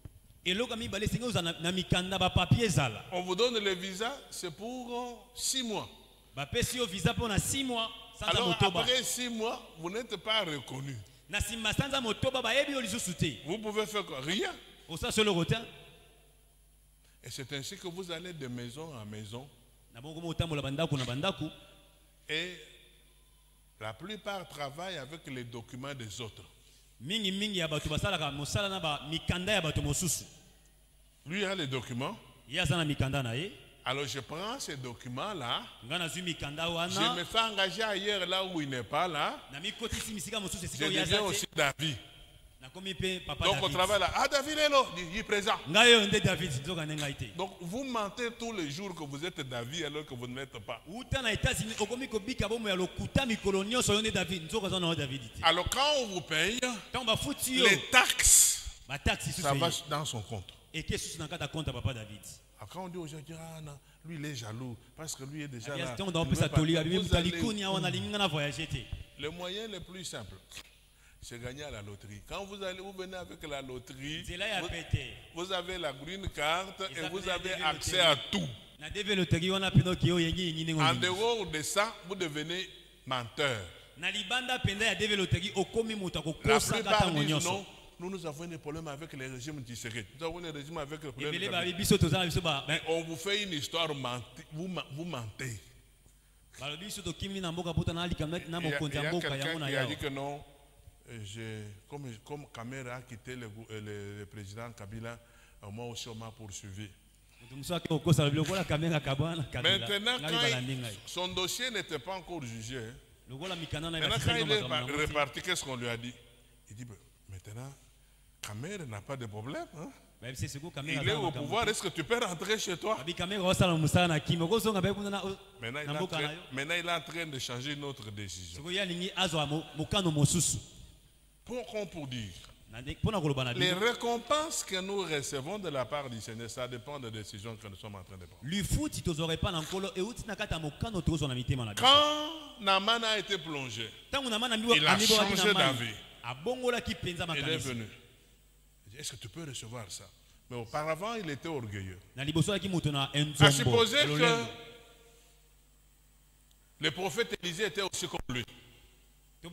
[SPEAKER 1] On vous donne le visa, c'est pour euh, six mois.
[SPEAKER 4] Bapesi yo visa mpo na 6 mois sanza
[SPEAKER 1] Alors
[SPEAKER 4] motoba
[SPEAKER 1] après six mois, vous n'êtes pas reconnu.
[SPEAKER 4] na nsima sanza motoba bayebi yo lisusu te
[SPEAKER 1] Vous pouvez faire quoi? Rien.
[SPEAKER 4] te
[SPEAKER 1] Et c'est ainsi que vous allez de maison en maison.
[SPEAKER 4] na bongo mo otambola bandako na bandako
[SPEAKER 1] Et la plupart travaillent avec les documents des autres.
[SPEAKER 4] mingimingi ya bato basalaka mosala na bamikanda ya bato mosusu
[SPEAKER 1] Lui a les documents.
[SPEAKER 4] ye aza na mikanda na ye
[SPEAKER 1] Alors je prends ces documents-là.
[SPEAKER 4] ngai nazwi mikanda
[SPEAKER 1] Je me fais engager ailleurs là où il n'est pas là. Je deviens aussi David. Donc on travaille là. Ah David est là. Il est présent. Donc vous mentez tous les jours que vous êtes David alors que vous ne l'êtes pas. Alors quand on vous paye, les taxes, ça va dans son compte.
[SPEAKER 4] eke susu na kati ya compte ya papa david?
[SPEAKER 1] Quand on dit aux gens, ah, non, lui il est jaloux parce que lui est déjà là.
[SPEAKER 4] na voyage te
[SPEAKER 1] Le moyen le plus simple, c'est gagner à la loterie. Quand vous allez, vous venez avec la loterie, vous, avez la green card et vous avez accès à tout. En dehors de ça, vous devenez menteur. La plupart disent non. Nous, nous avons des problèmes avec les régimes d'Isséret. Nous avons des régimes avec
[SPEAKER 4] na biso ba- ba-
[SPEAKER 1] On vous fait une histoire, menti- vous, mentez. Il y a, dit que non, euh, comme, comme Kamera a quitté le, euh, le- le président Kabila, euh, moi aussi on m'a poursuivi. Maintenant, quand son dossier n'était pas encore jugé, hein. maintenant quand il est reparti, qu'est-ce qu'on lui a dit? Il dit, ben, maintenant, Kamera n'a pas de problème. hein. Il est au pouvoir, est-ce que tu peux rentrer chez toi? Maintenant il, est en train, maintenant, il est en train de changer une autre décision. Pourquoi pour dire Les récompenses que nous recevons de la part du Seigneur, ça dépend des décisions que nous sommes en train de prendre. Quand Naman a été plongé, Il a changé d'avis. il est venu. Est-ce que tu peux recevoir ça? Mais auparavant, il était orgueilleux. À supposer que le prophète Élisée était aussi comme lui. Je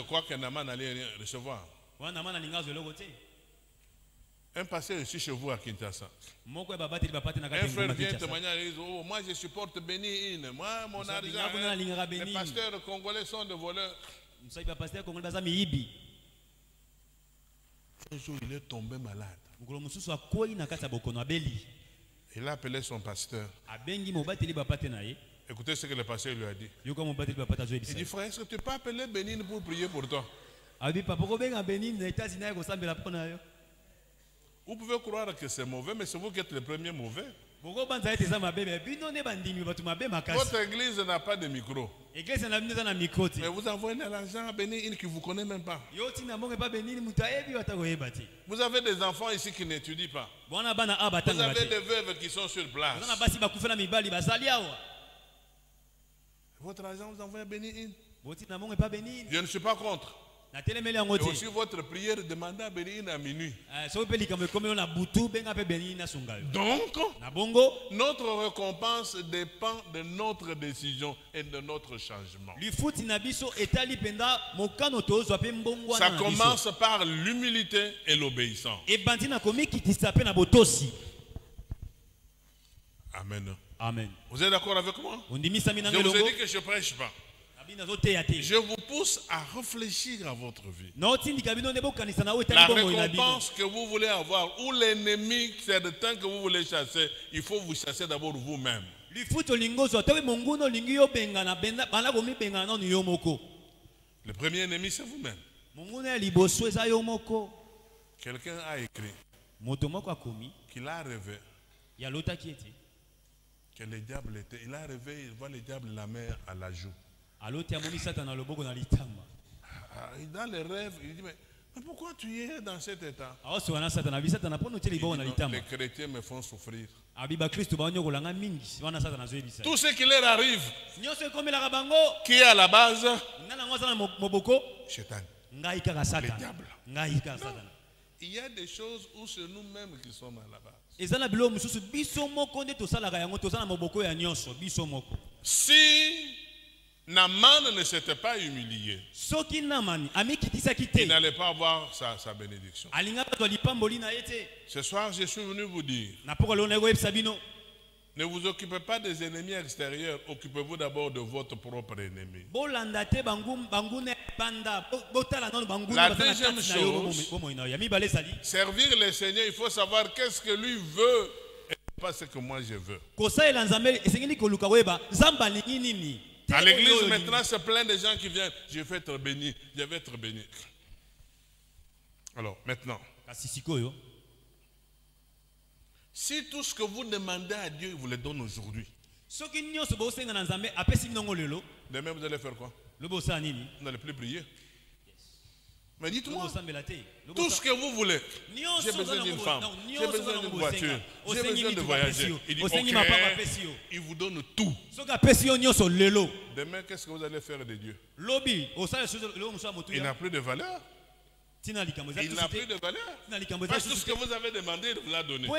[SPEAKER 1] crois que Naman allait recevoir. Un pasteur ici chez vous à Kinshasa. Un frère vient témoigner, il dit, oh, moi je supporte Béni In. Moi, mon argent, les pasteurs congolais sont des voleurs. Un jour, il est tombé malade. Il a appelé son pasteur. Écoutez ce que le pasteur lui a dit. Il dit, frère, est-ce que tu peux appeler Bénin pour prier pour toi? Vous pouvez croire que c'est mauvais, mais c'est vous qui êtes le premier mauvais. Votre église n'a pas de micro. Mais vous envoyez de l'argent à Bénin qui ne vous connaît même pas. Vous avez des enfants ici qui n'étudient pas. Vous avez des veuves qui sont sur place. Votre argent, vous envoyez à
[SPEAKER 4] benini
[SPEAKER 1] Je ne suis pas contre. Et aussi votre prière demandez à Bénin à minuit.
[SPEAKER 4] Nasunga yo
[SPEAKER 1] Donc, notre récompense dépend de notre décision et de notre changement. Ça commence par l'humilité et l'obéissance. Amen.
[SPEAKER 4] amen
[SPEAKER 1] Vous êtes d'accord avec moi? Je vous ai dit que je ne prêche pas. Je vous pousse à réfléchir à votre vie. La récompense que vous voulez avoir, ou l'ennemi, c'est le temps que vous voulez chasser, il faut vous chasser d'abord vous-même. Le premier ennemi, c'est vous-même. Quelqu'un a écrit qu'il a rêvé que le diable était. Il a rêvé, il voit le diable la main à la joue. Ah, Dans les rêves, il dit Mais, mais pourquoi tu es dans cet état? Non,
[SPEAKER 4] litama
[SPEAKER 1] Les chrétiens me font souffrir. Tout ce qui leur arrive, qui est à la base,
[SPEAKER 4] kaka
[SPEAKER 1] Le diable. Il y a des choses où c'est nous-mêmes qui sommes à la base. Si Naman ne s'était pas humilié, il n'allait pas avoir sa, sa bénédiction. Ce soir, je suis venu vous dire, ne vous occupez pas des ennemis extérieurs, occupez-vous d'abord de votre propre ennemi. La deuxième chose- Servir le Seigneur, il faut savoir qu'est-ce que lui veut et pas ce que moi je veux. À l'église maintenant, c'est plein de gens qui viennent. Je vais être béni, je vais être béni. Alors maintenant, si tout ce que vous demandez à Dieu, il vous le donne aujourd'hui, demain vous allez faire quoi? Vous n'allez plus prier. Mais dites-moi, tout ce que vous voulez. J'ai besoin d'une femme, j'ai besoin d'une voiture, j'ai besoin de voyager. Il dit,
[SPEAKER 4] osengi
[SPEAKER 1] ok,
[SPEAKER 4] mapapa apesi yo
[SPEAKER 1] il vous donne tout. Demain, qu'est-ce que vous allez faire de Dieu? Il
[SPEAKER 4] motuya
[SPEAKER 1] n'a plus de valeur. Il n'a plus de valeur. Parce que tout ce que vous avez demandé, il vous l'a donné. Vous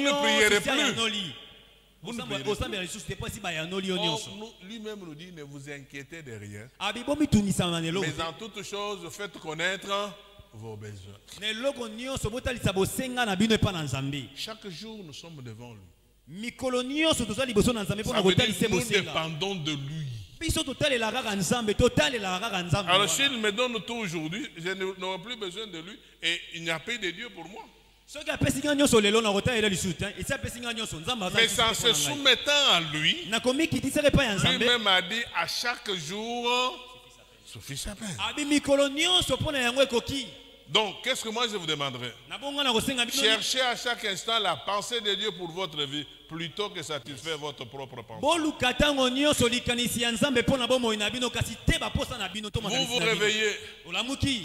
[SPEAKER 1] ne prierez plus. Lui-même nous dit, ne vous inquiétez de rien.
[SPEAKER 4] eloko
[SPEAKER 1] Mais en toutes choses, faites connaître vos besoins. Chaque jour, nous sommes devant lui. nous dépendons de lui. Alors s'il me donne tout aujourd'hui, je n'aurai plus besoin de lui et il n'y a pas de Dieu pour moi.
[SPEAKER 4] Aza
[SPEAKER 1] Mais en se soumettant à lui, lui-même a dit à chaque jour, suffit sa peine. Donc, qu'est-ce que moi je vous demanderai Cherchez à chaque instant la pensée de Dieu pour votre vie plutôt que satisfaire votre propre pensée. Vous vous réveillez.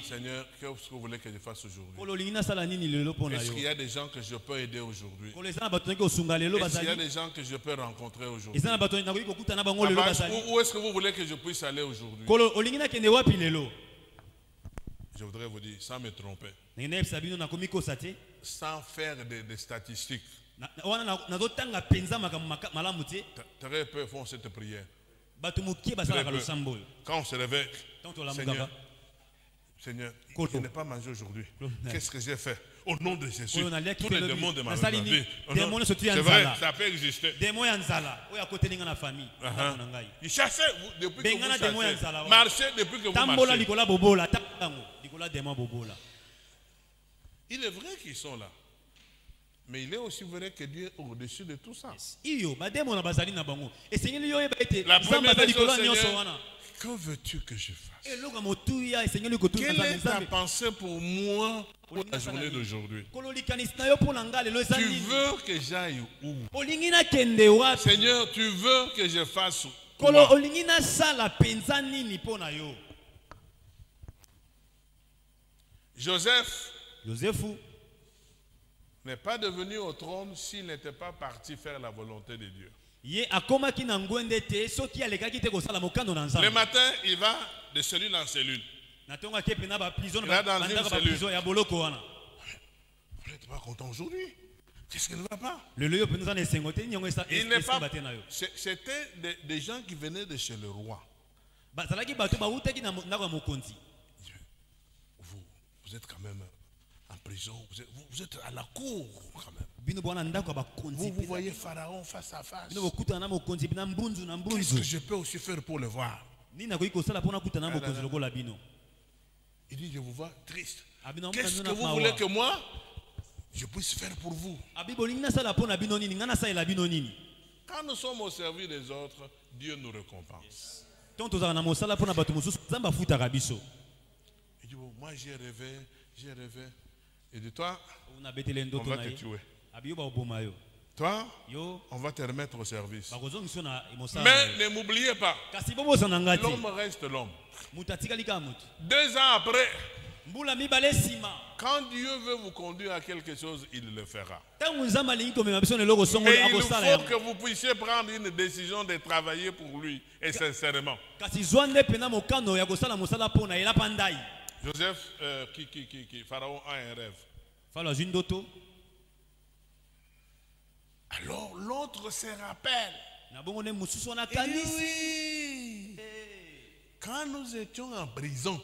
[SPEAKER 1] Seigneur, qu'est-ce que vous voulez que je fasse aujourd'hui? Est-ce qu'il y a des gens que je peux aider aujourd'hui? Est-ce qu'il y a des gens que je peux rencontrer aujourd'hui? Où est-ce que vous voulez que je puisse aller aujourd'hui? Je voudrais vous dire, sans me tromper, sans faire des des statistiques, très peu font cette prière. Très peu. Quand on se réveille, Seigneur, Seigneur, je n'ai pas mangé aujourd'hui. Qu'est-ce que j'ai fait? Au nom de Jésus, tous les démons de ma vie. C'est vrai, ça peut exister.
[SPEAKER 4] ngai.
[SPEAKER 1] Il chassait depuis que vous chassez. Marchez depuis que vous marchez. Il est vrai qu'ils sont là. Mais il est aussi vrai que Dieu est au-dessus de tout ça. La première des choses, Seigneur, que veux-tu que je fasse? Quelle est ta pensée pour moi pour la journée d'aujourd'hui? Tu veux que j'aille où? Seigneur, tu veux que je fasse quoi? Joseph n'est pas devenu au trône s'il n'était pas parti faire la volonté de Dieu. Le matin, il va de cellule en cellule.
[SPEAKER 4] baprison
[SPEAKER 1] Là, dans une cellule. Vous n'êtes pas content aujourd'hui? Qu'est-ce qui ne va pas? Il n'est pas. C'était des, des gens qui venaient de chez le roi.
[SPEAKER 4] bazalaki bato bawutaki na mo- ndako ya mokonzi
[SPEAKER 1] Vous, êtes quand même en prison, vous êtes, vous- vous êtes à la cour quand même. Vous, vous voyez Pharaon face à face. Qu'est-ce que je peux aussi faire pour le voir? Ah, Il dit, je vous vois triste.
[SPEAKER 4] na
[SPEAKER 1] Qu'est-ce que vous voulez que moi, je puisse faire pour vous? Quand nous sommes au service des autres, Dieu nous récompense. Moi j'ai rêvé, j'ai rêvé. Et de toi, on va te tuer. Toi,
[SPEAKER 4] yo
[SPEAKER 1] on va te remettre au service. Mais ne m'oubliez pas, l'homme reste l'homme. Deux ans après, quand Dieu veut vous conduire à quelque chose, il le fera. Mais il faut que vous puissiez prendre une décision de travailler pour lui, et sincèrement. Joseph, euh, qui, qui, qui, qui, Pharaon a un rêve. Alors l'autre se rappelle. dit,
[SPEAKER 4] akanisi
[SPEAKER 1] oui. Quand nous étions en prison,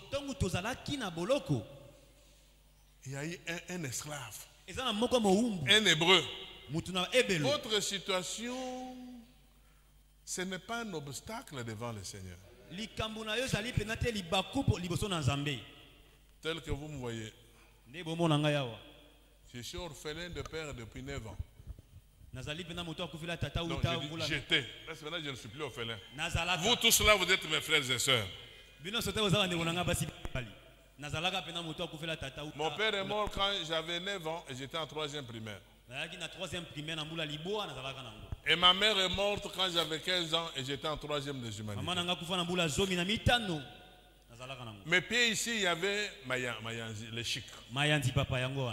[SPEAKER 1] il y a eu un, un esclave, un hébreu. Votre situation, ce n'est pas un obstacle devant le Seigneur. Tel que vous me voyez. Je suis orphelin de père depuis 9 ans. Non, je dis, j'étais. Parce que maintenant, je ne suis plus orphelin. Vous tous là, vous êtes mes frères et sœurs. Mon père est mort quand j'avais 9 ans et j'étais en troisième primaire. Et ma mère est morte quand j'avais 15 ans et j'étais en troisième des humanités. Mes pieds ici, il y avait Maya, Mayanzi, le chic.
[SPEAKER 4] mayanzi papa yango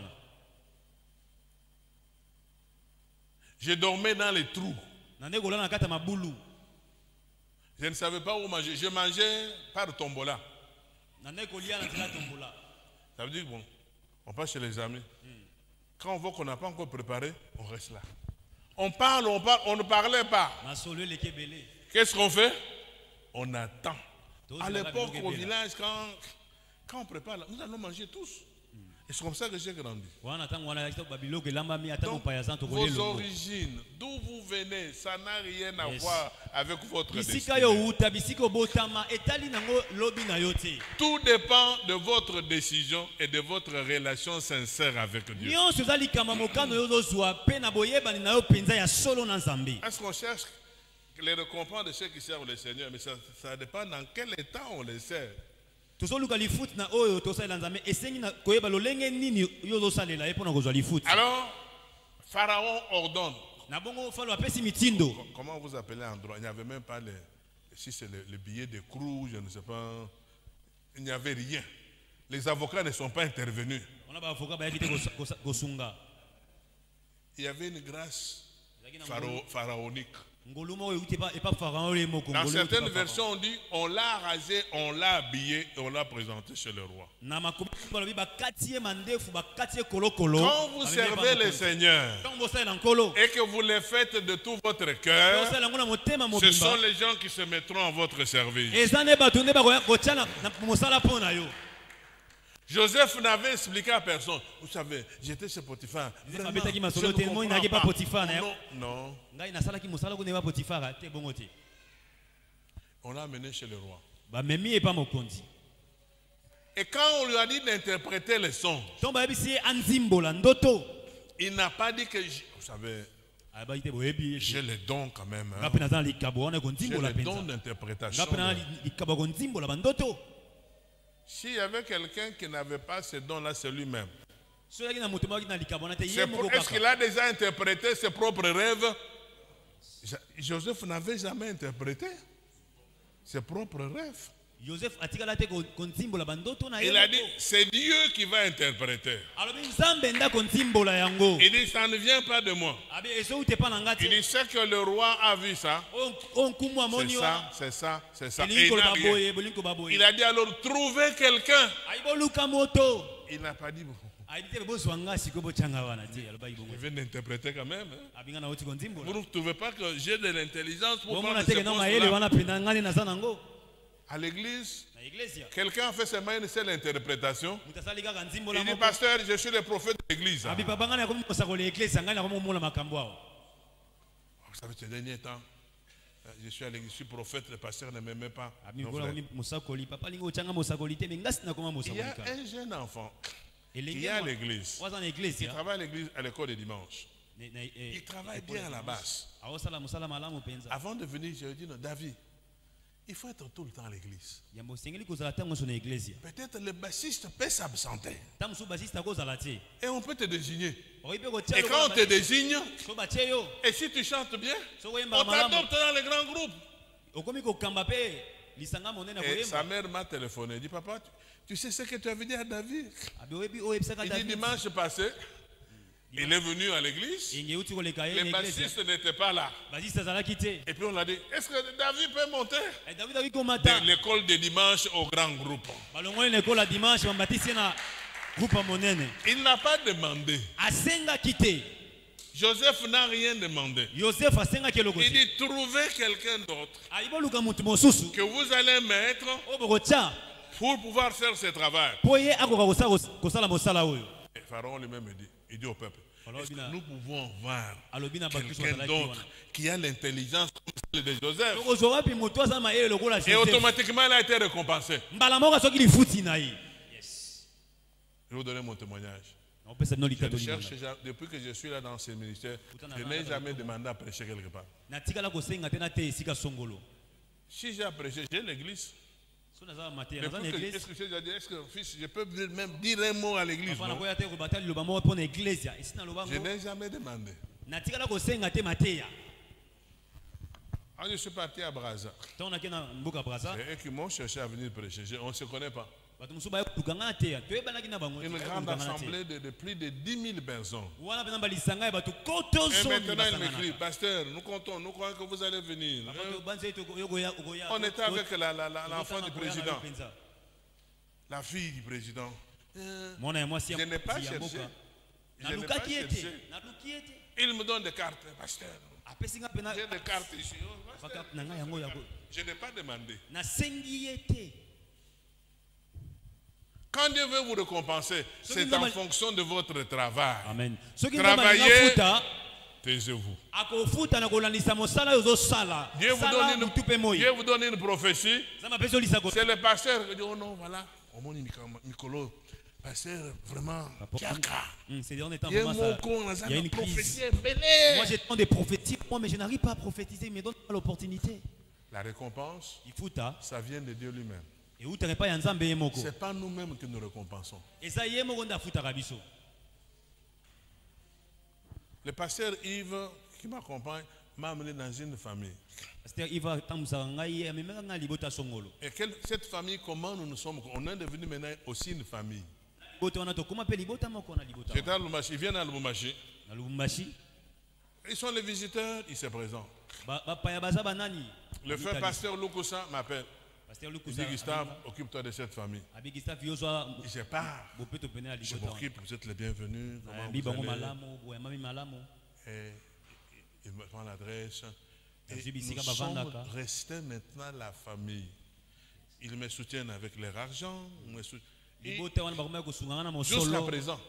[SPEAKER 1] Je dormais dans les trous. Je ne savais pas où manger. Je mangeais par tombola. Ça veut dire, bon, on passe chez les amis. Quand on voit qu'on n'a pas encore préparé, on reste là. On parle, on parle, on ne parlait pas. Qu'est-ce qu'on fait? On attend. À l'époque, au village, quand, quand on prépare, nous allons manger tous. Et c'est comme ça que j'ai grandi. Donc, vos origines, d'où vous venez, ça n'a rien à
[SPEAKER 4] Yes.
[SPEAKER 1] voir avec votre
[SPEAKER 4] te
[SPEAKER 1] Tout dépend de votre décision et de votre relation sincère avec Dieu. Est-ce qu'on cherche les récompenses de ceux qui servent le Seigneur Mais ça, ça dépend dans quel état on les sert.
[SPEAKER 4] tozoluka lifuti na oyo tosalela nzambe esengi na koyeba lolenge nini yo ozosalela ye mpo na kozwa lifuti
[SPEAKER 1] Alors, Pharaon ordonne.
[SPEAKER 4] na bongo falo apesi mitindo
[SPEAKER 1] Co- Comment vous appelez en droit Il n'y avait même pas les. Si c'est le, le billet de crou, je ne sais pas. Il n'y avait rien. Les avocats ne sont pas intervenus.
[SPEAKER 4] bayaki te kosunga
[SPEAKER 1] Il y avait une grâce pharaonique. Dans certaines versions, on dit on l'a rasé, on l'a habillé et on l'a présenté chez le roi. Quand vous servez le. Seigneur et que vous le faites de tout votre cœur, ce sont les gens qui se mettront à votre service. Joseph n'avait expliqué à personne. Vous savez, j'étais chez Potiphar. Vraiment, je ne pas.
[SPEAKER 4] Potiphar, na-
[SPEAKER 1] Non, non. On l'a amené chez le roi. Et quand on lui a dit d'interpréter les sons, il n'a pas dit que, vous savez,
[SPEAKER 4] boyebi
[SPEAKER 1] j'ai le don quand même. hein. J'ai le don d'interprétation.
[SPEAKER 4] bandoto
[SPEAKER 1] S'il y avait quelqu'un qui n'avait pas ce don-là, c'est lui-même. Est-ce qu'il a déjà interprété ses propres rêves? Joseph n'avait jamais interprété ses propres rêves. Il a dit, c'est Dieu qui va interpréter. Il dit, ça ne vient pas de moi. Il dit, c'est que le roi a vu ça. C'est ça, c'est ça, c'est ça. Et il
[SPEAKER 4] boye
[SPEAKER 1] Il a dit alors, trouvez quelqu'un. Il n'a pas dit, bon, je viens d'interpréter quand même. hein. Vous ne trouvez pas que j'ai de l'intelligence pour prendre ces À l'église, quelqu'un a fait seulement une seule interprétation. Il dit, pasteur, je suis le prophète de l'église. Vous savez, ces derniers temps, euh, je suis à l'église, je suis prophète, le pasteur ne m'aimait pas. Il y a un jeune enfant qui est à l'église. Il
[SPEAKER 4] eglise
[SPEAKER 1] travaille à l'église à l'école de dimanche.
[SPEAKER 4] Eh,
[SPEAKER 1] Il travaille bien à la base.
[SPEAKER 4] malamu mpenza
[SPEAKER 1] Avant de venir, je lui ai dit, non, David, il faut être tout le temps à l'église. Peut-être le bassiste peut s'absenter. Et on peut te désigner.
[SPEAKER 4] kotia
[SPEAKER 1] Et quand on te désigne, et si tu chantes bien, on t'adopte dans les grands groupes. Et sa mère m'a téléphoné. Elle dit, papa, tu, tu sais ce que tu avais dit à David?
[SPEAKER 4] Abi oyebi oyebisaka
[SPEAKER 1] Il dit, dimanche passé, il est venu à l'église.
[SPEAKER 4] enge euti koleka ye
[SPEAKER 1] Le
[SPEAKER 4] na eglise
[SPEAKER 1] bassiste n'était pas là. Et puis on l'a dit, est-ce que David peut monter?
[SPEAKER 4] Eh,
[SPEAKER 1] de l'école de dimanche au grand groupe.
[SPEAKER 4] Monene
[SPEAKER 1] Il n'a pas demandé. Joseph n'a rien demandé. Il dit, trouvez quelqu'un d'autre.
[SPEAKER 4] Mosusu
[SPEAKER 1] que vous allez mettre
[SPEAKER 4] bokotia
[SPEAKER 1] pour pouvoir faire ce travail. Et Pharaon lui-même dit, il dit au peuple, est-ce que nous pouvons voir quelqu'un d'autre qui a l'intelligence comme celle de Joseph? Et automatiquement, il a été récompensé. Je vais vous donner mon témoignage. Je cherche depuis que je suis là dans ce ministère, je n'ai jamais demandé à prêcher quelque part. Si j'ai prêcher, j'ai l'église. Est-ce que j'ai dit, est-ce que fils, je peux même dire un mot à l'église Je n'ai jamais demandé. Quand je suis parti à Braza, c'est eux qui m'ont cherché à venir prêcher. On ne se connaît pas. Une grande assemblée de, de plus de 10 000 personnes. Et maintenant, il m'écrit, pasteur, nous comptons, nous croyons que vous allez venir. On était avec l'enfant du président, la fille du président. Euh, Je n'ai pas cherché. Je n'ai pas cherché. Il me donne des cartes, pasteur. J'ai des cartes ici. Je n'ai pas demandé. Quand Dieu veut vous récompenser,
[SPEAKER 4] Ce
[SPEAKER 1] c'est en fonction de votre travail.
[SPEAKER 4] amen
[SPEAKER 1] Travaillez,
[SPEAKER 4] afuta
[SPEAKER 1] taisez-vous. Dieu vous, donne une, Dieu vous donne une prophétie. C'est le pasteur qui dit Oh non, voilà. Au monde, Nicolo, pasteur, vraiment, Tiaka.
[SPEAKER 4] Vraiment
[SPEAKER 1] mon con,
[SPEAKER 4] Il y a
[SPEAKER 1] une prophétie.
[SPEAKER 4] Moi j'ai tant de prophéties, moi mais je n'arrive pas à prophétiser, mais donne pas l'opportunité.
[SPEAKER 1] La récompense,
[SPEAKER 4] Ifuta
[SPEAKER 1] ça vient de Dieu lui-même. Ce n'est pas nous-mêmes que nous récompensons. Le pasteur Yves, qui m'accompagne, m'a amené dans une famille. Et quelle- cette famille, comment nous nous sommes On est devenu maintenant aussi une famille. J'étais à Lubumbashi, ils viennent à Lubumbashi. Ils sont les visiteurs, ils se présentent. Le frère pasteur Lukusa m'appelle. Gustave, occupe-toi de cette famille. Il Je
[SPEAKER 4] libota wana.
[SPEAKER 1] m'occupe, vous êtes les bienvenus.
[SPEAKER 4] Malamu
[SPEAKER 1] Et il me prend l'adresse. Nous sommes restés maintenant la famille. Ils me soutiennent avec leur argent. Jusqu'à présent,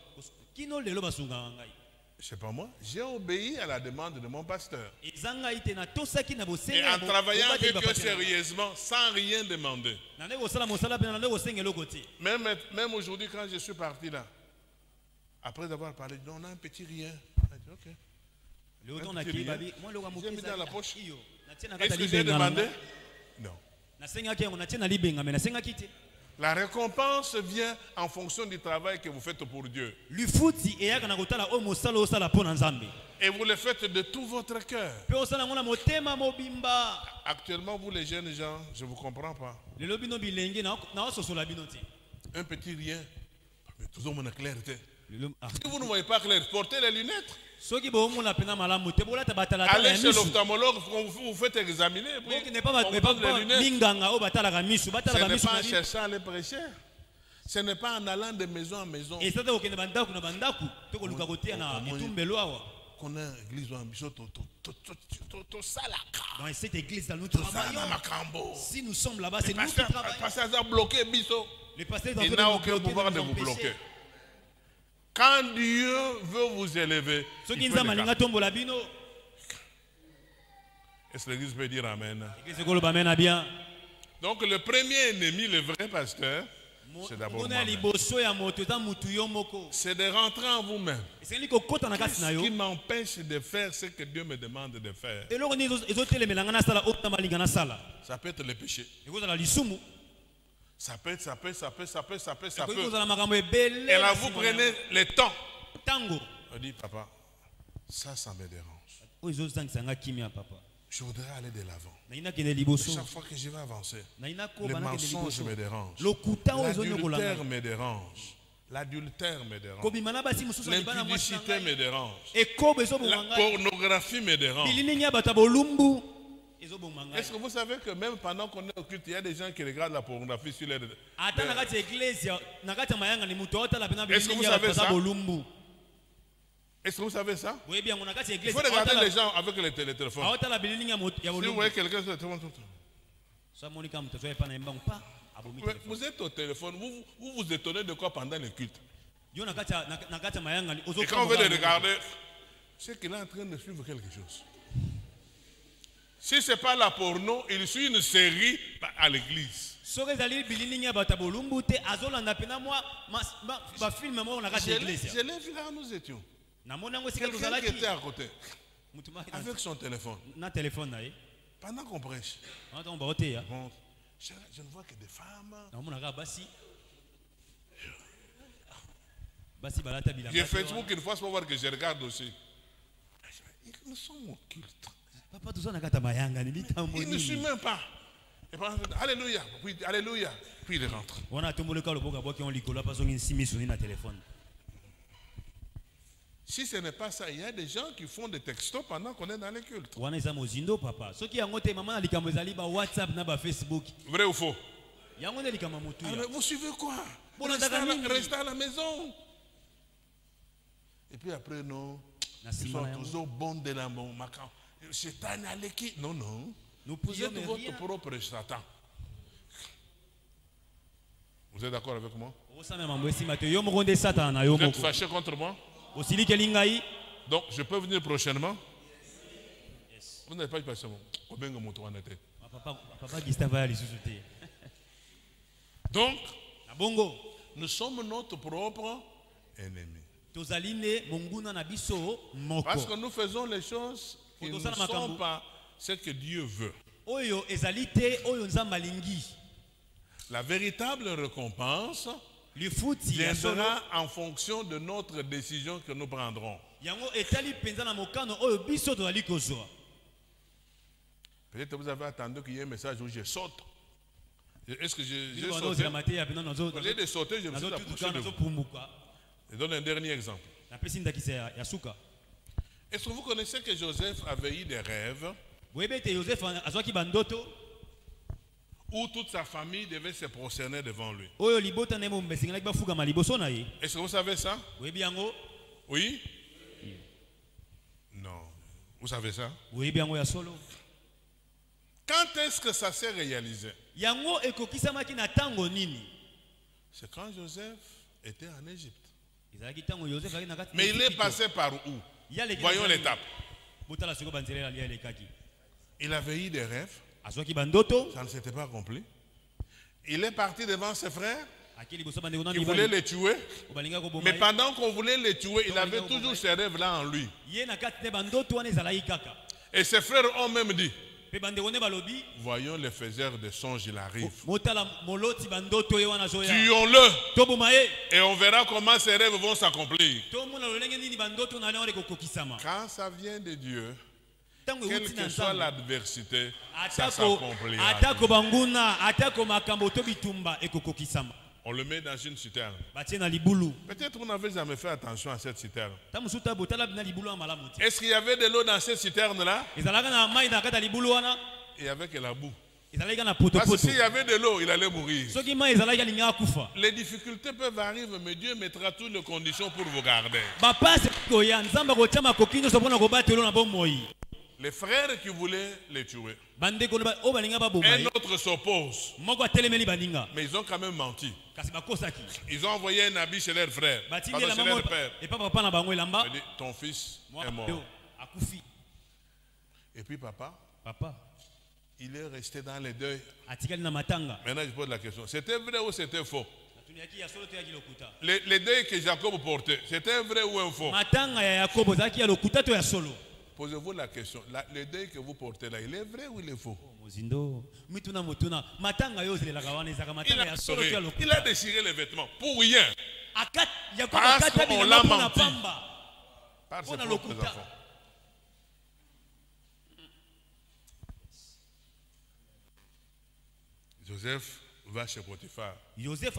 [SPEAKER 4] ngai
[SPEAKER 1] c'est pas moi. J'ai obéi à la demande de mon pasteur. Et en travaillant avec eux sérieusement, sans rien demander. Même, même aujourd'hui, quand je suis parti là, après avoir parlé, non, on a un petit rien. J'ai mis dans la poche. Est-ce que j'ai demandé? Non. La récompense vient en fonction du travail que vous faites pour Dieu.
[SPEAKER 4] nzambe
[SPEAKER 1] Et vous le faites de tout votre cœur. Actuellement, vous les jeunes gens, je ne vous comprends pas. Un petit rien. Mais tout le monde est clair.
[SPEAKER 4] Ah.
[SPEAKER 1] Si vous ne voyez pas clair, portez les lunettes. Allez chez l'ophtalmologue, vous vous faites examiner. Puis on vous donne les lunettes.
[SPEAKER 4] misu
[SPEAKER 1] Ce n'est pas en cherchant les prêcher. Ce n'est pas en allant de maison en maison.
[SPEAKER 4] eza te kokende bandako na bandako to koluka koteya na
[SPEAKER 1] omoni-
[SPEAKER 4] etumbelo awa
[SPEAKER 1] bakona église wana biso to- to- to- to- to- tosalaka
[SPEAKER 4] Dans cette église, nous travaillons. Si nous sommes là-bas, c'est nous qui travaillons.
[SPEAKER 1] pasteur bloqué biso
[SPEAKER 4] Le pasteur est en
[SPEAKER 1] il n'a aucun pouvoir
[SPEAKER 4] de
[SPEAKER 1] vous bloquer quand Dieu veut vous élever il peut est-ce que l'église peut dire amen? Donc le premier ennemi le vrai pasteur c'est d'abord c'est de rentrer en vous-même. Ce qui m'empêche de faire ce que Dieu me demande de faire ça peut être le péché ça peut être ça peut être ça peut être, ça peut être, ça peut ça peut. et là vous prenez le temps.
[SPEAKER 4] Ntango
[SPEAKER 1] on dit papa ça ça me dérange.
[SPEAKER 4] Papa?
[SPEAKER 1] Je voudrais aller de l'avant. Chaque fois que je vais avancer le mensonge me dérange. L'adultère me dérange. L'adultère me dérange. L'impudicité me dérange. La pornographie me dérange Est-ce que vous savez que même pendant qu'on est au culte, il y a des gens qui regardent la pornographie sur les... Est-ce que vous savez ça? Est-ce que vous savez ça? Il faut regarder les gens avec les tél- les téléphones.
[SPEAKER 4] aotala bililingi ya moto- ya
[SPEAKER 1] Si vous voyez quelqu'un sur le téléphone, mais vous êtes au téléphone, vous, vous vous étonnez de quoi pendant le culte Et quand on veut le regarder, c'est qu'il est en train de suivre quelque chose. Si ce n'est pas la porno, il suit une série à l'église. Je l'ai vu là où nous étions. Quelqu'un qui était à côté, avec son téléphone, pendant qu'on prêche.
[SPEAKER 4] ntango baoteya
[SPEAKER 1] Bon, je, je ne vois que des femmes. J'ai Facebook une fois pour voir que je regarde aussi. Nous sommes au culte.
[SPEAKER 4] Papa
[SPEAKER 1] Il ne suit même pas. Et Alléluia. Puis, Alléluia. Puis il rentre. Si ce n'est pas ça, il y a des gens qui font des textos pendant qu'on est dans les cultes. Vrai ou faux? Ah, Vous suivez quoi? Restez, à la, restez à la maison. Et puis après, non. Ils sont toujours bons de la macan. Satan à l'équipe. Non, non.
[SPEAKER 4] nous
[SPEAKER 1] Vous êtes votre
[SPEAKER 4] rien
[SPEAKER 1] propre Satan. Vous êtes d'accord avec moi? Vous êtes fâché contre moi? Donc, je peux venir prochainement? Vous n'avez pas eu
[SPEAKER 4] te
[SPEAKER 1] Donc, nous sommes notre propre ennemi. Parce que nous faisons les choses
[SPEAKER 4] Faut
[SPEAKER 1] ne
[SPEAKER 4] makambo.
[SPEAKER 1] pas ce que Dieu veut. La véritable récompense viendra en fonction de notre décision que nous prendrons. Peut-être vous avez attendu qu'il y ait un message où je saute. Est-ce que je-
[SPEAKER 4] mateya pena
[SPEAKER 1] Au lieu de sauter, je me suis approché de vous. Je donne un dernier exemple.
[SPEAKER 4] napesi ndakisa ya ya suka
[SPEAKER 1] Est-ce que vous connaissez que Joseph avait eu des rêves? Où toute sa famille devait se prosterner devant lui. Est-ce que vous savez ça? Oui. Non. Vous savez ça? Quand est-ce que ça s'est réalisé? C'est quand Joseph était en Égypte. Mais il est passé par où? Voyons l'étape. Il avait eu des rêves, ça ne s'était pas accompli. Il est parti devant ses frères voulaient
[SPEAKER 4] mibali
[SPEAKER 1] les tuer. Mais pendant qu'on voulait les tuer, il avait toujours ces rêves-là en lui. Et ses frères ont même dit Voyons le faiseur de songes, il arrive. Tuons-le et on verra comment ses rêves vont s'accomplir. Quand ça vient de Dieu, quelle que soit l'adversité, ça s'accomplira. On le met dans une citerne.
[SPEAKER 4] libulu
[SPEAKER 1] Peut-être vous n'avez jamais fait attention à cette citerne. Est-ce qu'il y avait de l'eau dans cette citerne-là y avait que la boue. Parce que s'il y avait de l'eau, il allait mourir. Les difficultés peuvent arriver, mais Dieu mettra toutes les conditions pour vous garder.
[SPEAKER 4] bomoi
[SPEAKER 1] Les frères qui voulaient les tuer. Un autre s'oppose, mais ils ont quand même menti. Ils ont envoyé un habit chez leur frère, pardon, chez leur père. Il dit, ton fils est mort. Et puis papa,
[SPEAKER 4] papa.
[SPEAKER 1] il est resté dans les deuils. Maintenant, je pose la question. C'était vrai ou c'était faux? Les, les deuils que Jacob portait, c'était vrai ou un faux? Posez-vous la question. La- le deuil que vous portez là, il est vrai ou il est faux?
[SPEAKER 4] Ezalaka
[SPEAKER 1] il a, il déchiré les vêtements pour rien. Parce qu'on l'a menti. Par ses propres enfants. Joseph va chez Potiphar.
[SPEAKER 4] joseph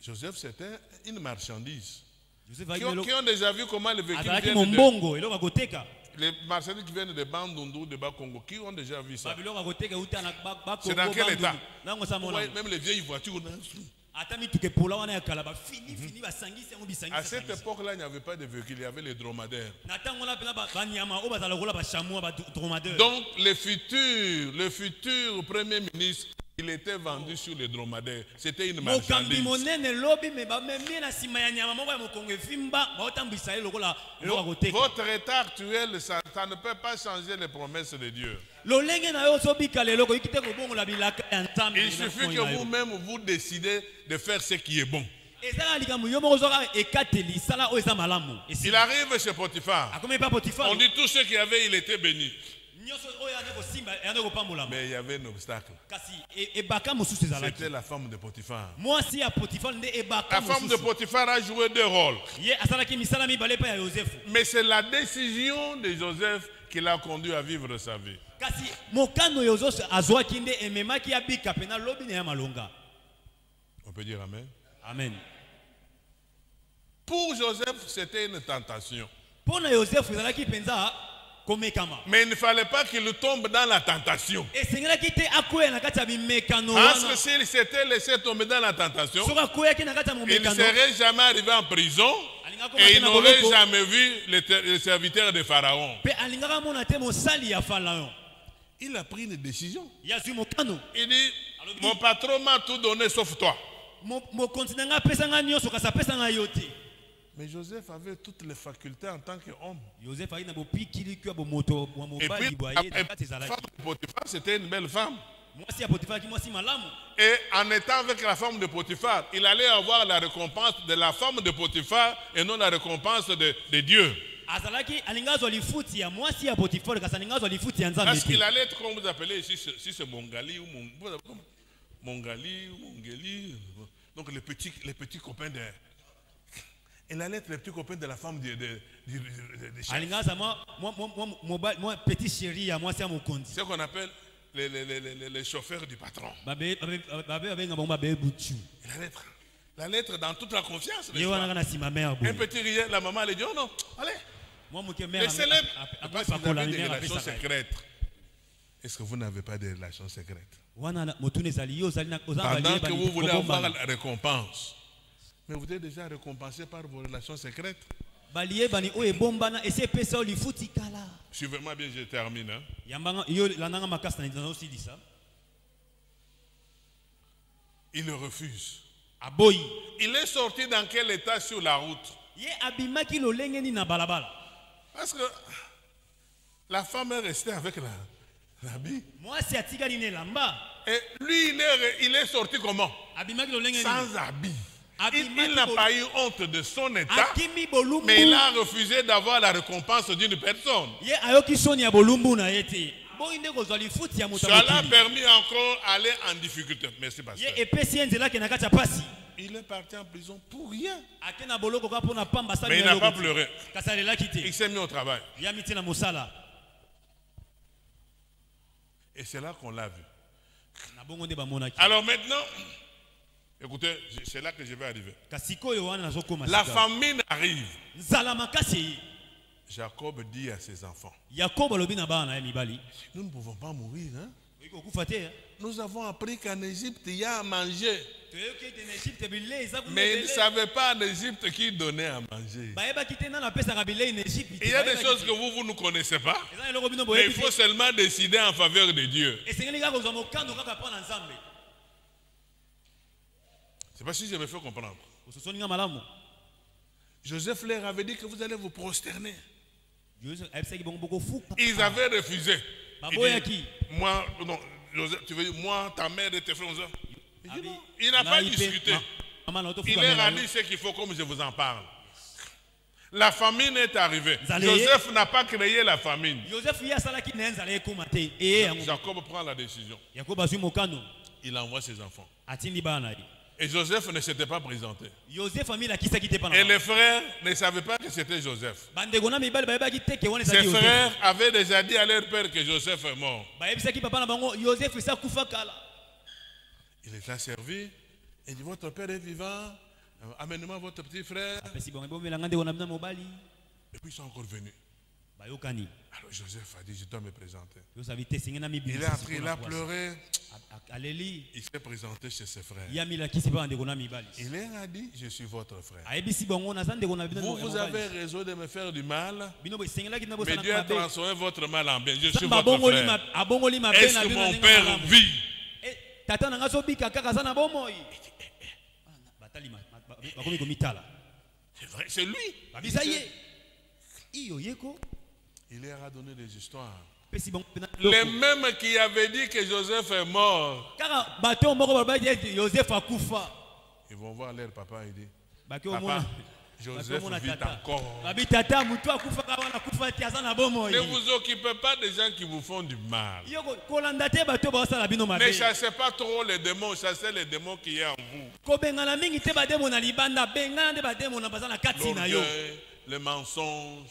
[SPEAKER 1] Joseph, c'était une marchandise. Qui ont, qui déjà vu comment les véhicules viennent de, les marchandises qui viennent de Bandundu, de Bakongo, qui ont déjà vu ça? C'est dans quel état? Voyez, Même les vieilles voitures.
[SPEAKER 4] yango
[SPEAKER 1] À cette époque-là, il n'y avait pas de véhicules, il y avait les dromadaires. Donc, le futur, le futur premier ministre, il était vendu sur les dromadaires. C'était une marchandise. Votre état actuel, ça, ça ne peut pas changer les promesses de Dieu. Il suffit que vous-même vous décidez de faire ce qui est bon. Il arrive chez Potiphar. On dit tout ce qu'il y avait, il était béni. Mais il y avait un obstacle.
[SPEAKER 4] e-
[SPEAKER 1] C'était la femme de Potiphar. La femme de Potiphar a joué deux rôles. Mais c'est la décision de Joseph qui l'a conduit à vivre sa vie. On peut dire Amen?
[SPEAKER 4] amen
[SPEAKER 1] Pour Joseph, c'était une tentation. Mais il ne fallait pas qu'il tombe dans la tentation. Parce que s'il s'était laissé tomber dans la tentation, il ne serait jamais arrivé en prison et il n'aurait jamais vu le, serviteur de Pharaon. Il a pris une décision. Il dit, mon patron m'a tout donné sauf toi. Mais Joseph avait toutes les facultés en tant qu'homme. Et puis, la femme de Potiphar, c'était une belle femme. Et en étant avec la femme de Potiphar, il allait avoir la récompense de la femme de Potiphar et non la récompense de, de Dieu. Parce qu'il allait être, comme vous appelez ici, si c'est- Mongali ou Mongali ou Mongeli. Donc les petits, les petits copains de. Il allait être les petits copains de la femme de, de,
[SPEAKER 4] petit chéri ya mokonzi
[SPEAKER 1] Ce qu'on appelle les chauffeurs du patron. Être, il allait être dans toute la confiance. Un petit riait, la maman allait dire, oh non, allez. célèbres, parce qu'ils
[SPEAKER 4] akoepakola
[SPEAKER 1] avaient des relations secrètes. Est-ce que vous n'avez pas de relations secrètes? Pendant que vous voulez avoir la récompense. Mais vous êtes déjà récompensé par vos relations secrètes.
[SPEAKER 4] kala
[SPEAKER 1] Suivez-moi bien, je termine. hein. Il le refuse. Il est sorti dans quel état sur la route? Parce que la femme est restée avec la, l'habit. Et lui, il est, il est sorti comment? Sans habit. Il, n'a pas eu honte de son état, mais il a refusé d'avoir la récompense d'une personne. Cela a permis encore d'aller en difficulté. Merci, pasteur. Il est parti en prison pour rien. Mais il
[SPEAKER 4] na
[SPEAKER 1] pas pleuré. Il s'est mis au travail. Et c'est là qu'on l'a vu. Alors maintenant, écoutez, c'est là que je vais arriver. La famine arrive. Jacob dit à ses enfants, nous ne pouvons pas mourir. hein.
[SPEAKER 4] eh.
[SPEAKER 1] Nous avons appris qu'en Égypte, il y a à manger. Mais ils ne savaient pas en Égypte qui donnait à manger. Il y a des choses que vous, vous ne connaissez pas. Mais il faut seulement décider en faveur de Dieu.
[SPEAKER 4] esengeli kaka kozwa mokando kaka mpo na nzambe
[SPEAKER 1] C'est pas si je me fais comprendre. Joseph leur avait dit que vous allez vous prosterner. Ils avaient refusé.
[SPEAKER 4] Bah,
[SPEAKER 1] Il
[SPEAKER 4] boyaki.
[SPEAKER 1] dit, moi, non, Joseph, tu veux dire, moi, ta mère et tes frères, ont- Il n'a pas discuté.
[SPEAKER 4] mama na
[SPEAKER 1] Il leur a dit ce qu'il faut comme je vous en parle. La famine est arrivée. Joseph n'a pas créé la famine. Jacob prend la décision. Il envoie ses enfants. Et Joseph ne s'était pas présenté. Et les frères ne savaient pas que c'était Joseph. Ses frères avaient déjà dit à leur père que Joseph est mort. Il les a servis. Il dit Votre père est vivant. Euh, Amenez-moi votre petit frère. Et puis ils sont encore venus. Alors Joseph a dit Je dois me présenter. Il est entré, il a pleuré. Il s'est présenté chez ses frères. Il leur a dit Je suis votre frère. Vous, vous avez raison de me faire du mal, mais Dieu a transformé votre mal en bien. Je suis votre frère. Est-ce que mon père vit?
[SPEAKER 4] Eh,
[SPEAKER 1] C'est vrai, c'est lui. Il leur a donné des histoires. Les mêmes qui avaient dit que Joseph est mort, ils vont voir leur papa et dire Papa, Joseph vit encore. Ne vous occupez pas des gens qui vous font du mal. Ne chassez pas trop les démons, chassez les démons qui est en vous.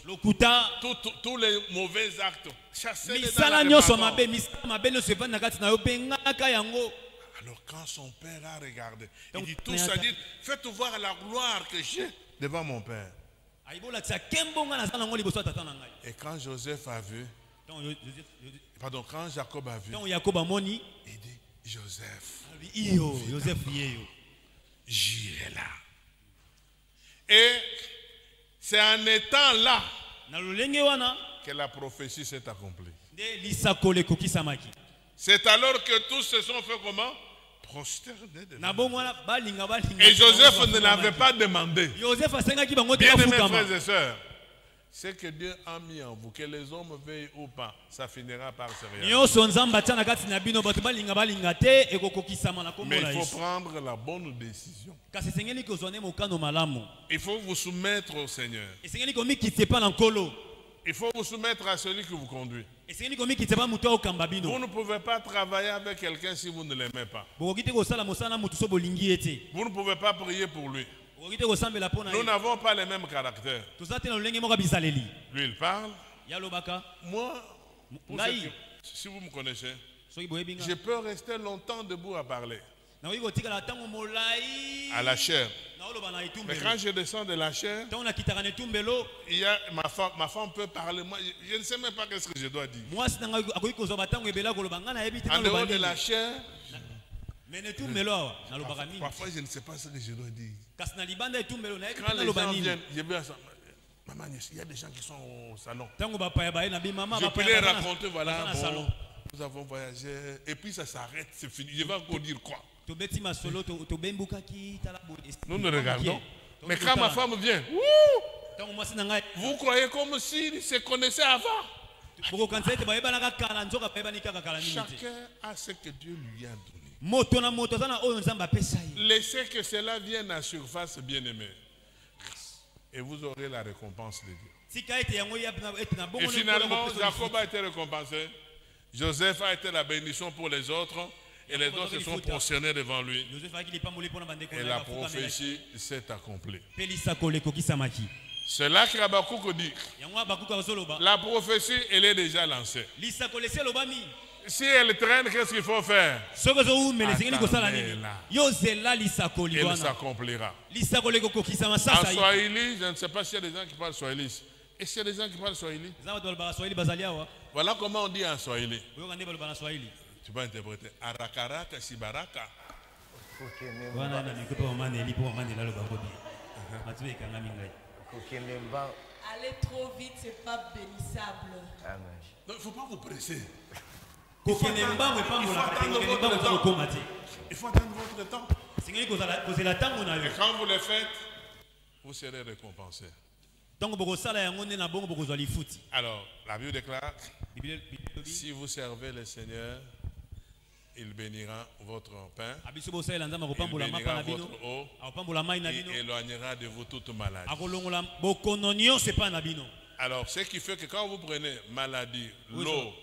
[SPEAKER 4] Lokuta
[SPEAKER 1] tout- tout- tous les mauvais actes.
[SPEAKER 4] Misala
[SPEAKER 1] la
[SPEAKER 4] nyonso
[SPEAKER 1] répandance.
[SPEAKER 4] mabe misala mabe nyonso evandi na kati na yo benganaka yango
[SPEAKER 1] Alors quand son père a regardé, il dit tout ça, dit, faites voir la gloire que j'ai devant mon père.
[SPEAKER 4] ayibolakisa nkembo ngai naza nango liboso ya tata na ngai
[SPEAKER 1] Et quand Joseph a vu,
[SPEAKER 4] Joseph- Joseph-
[SPEAKER 1] pardon, quand Jacob a vu,
[SPEAKER 4] ntango yakobo amoni
[SPEAKER 1] il dit, Joseph,
[SPEAKER 4] iyo yosefu yeyo
[SPEAKER 1] j'irai là. Et c'est en étant là que la prophétie s'est accomplie. C'est alors que tous se sont fait comment? Prosternés devant. Et Joseph ne l'avait pas demandé. Bien aimés frères et sœurs, ce que Dieu a mis en vous, que les hommes veuillent ou pas, ça finira par se réaliser. Mais il faut prendre la bonne décision. Il faut vous soumettre au Seigneur. Il faut vous soumettre à celui qui vous conduit. Vous ne pouvez pas travailler avec quelqu'un si vous ne l'aimez pas. Vous ne pouvez pas prier pour lui. Nous n'avons pas les mêmes caractères. Lui, il parle. Moi, pour si vous me connaissez, je peux rester longtemps debout à parler, à la chair. Mais quand je descends de la chair, il y a ma femme, ma femme peut parler. Moi, je, je ne sais même pas qu'est-ce que je dois dire. En dehors de la chair,
[SPEAKER 4] nini?
[SPEAKER 1] parfois je ne sais pas ce que je dois dire. Quand les
[SPEAKER 4] naloba
[SPEAKER 1] gens
[SPEAKER 4] nini?
[SPEAKER 1] viennent, je vais à ça. Maman, il y a des gens qui sont au salon. Je peux les raconter, voilà, bon,
[SPEAKER 4] salon
[SPEAKER 1] nous avons voyagé, et puis ça s'arrête, c'est fini. Je vais encore dire quoi? Nous nous regardons. Mais quand ma femme vient, vous croyez comme s'ils se connaissaient avant? Chacun a ce que Dieu lui a donné. Laissez que cela vienne à surface, bien-aimé. Et vous aurez la récompense de Dieu. Et finalement, Jacob a été récompensé. Joseph a été la bénédiction pour les autres. Et les autres se sont prosternés devant lui. Et la prophétie s'est accomplie. C'est là que Habakkuk dit la prophétie, elle est déjà lancée. Si elle traîne, qu'est-ce qu'il faut faire? Elle s'accomplira. En Swahili, je ne sais pas s'il y a des gens qui parlent Swahili. Est-ce qu'il y a des gens qui parlent Swahili? Voilà comment on dit en Swahili. Tu peux interpréter. Arakaraka Sibaraka.
[SPEAKER 6] Aller trop vite, c'est pas bénissable.
[SPEAKER 1] Il ne faut pas vous presser. Il faut attendre votre temps. Et quand vous le faites, vous serez récompensé. Alors, la Bible déclare, si vous servez le Seigneur, il bénira votre pain, il bénira votre eau, il éloignera de vous toute maladie. Alors, ce qui fait que quand vous prenez maladie, l'eau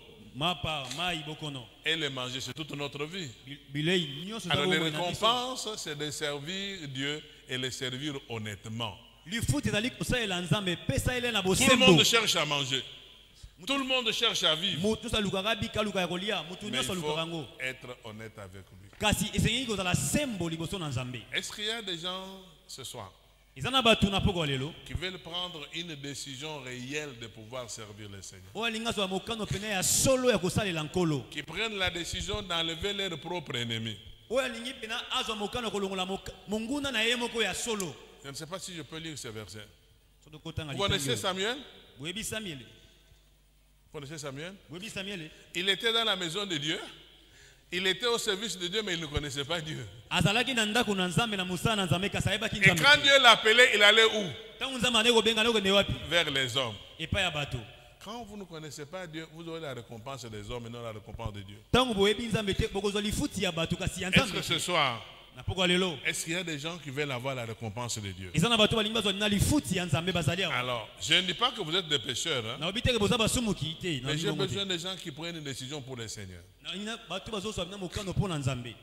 [SPEAKER 1] et le manger, c'est toute notre vie. Alors, les récompenses, c'est de servir Dieu et le servir honnêtement. Tout le monde cherche à manger. Tout le monde cherche à vivre. Mais il faut être honnête avec lui. Est-ce qu'il y a des gens ce soir? Qui veulent prendre une décision réelle de pouvoir servir le Seigneur Qui prennent la décision d'enlever leur propre ennemi. Je ne sais pas si je peux lire ce verset. Vous connaissez. Samuel? Vous connaissez Samuel Il était dans la maison de Dieu. Il était au service de Dieu, mais il ne connaissait pas Dieu. Et quand. Dieu l'appelait, il allait où? Vers les hommes. Quand vous ne connaissez pas Dieu, vous aurez la récompense des hommes et non la récompense de Dieu. Est-ce que ce soir, est-ce qu'il y a des gens qui veulent avoir la récompense de Dieu? Alors, je ne dis pas que vous êtes des pécheurs, hein, mais j'ai besoin de gens qui prennent une décision pour le Seigneur.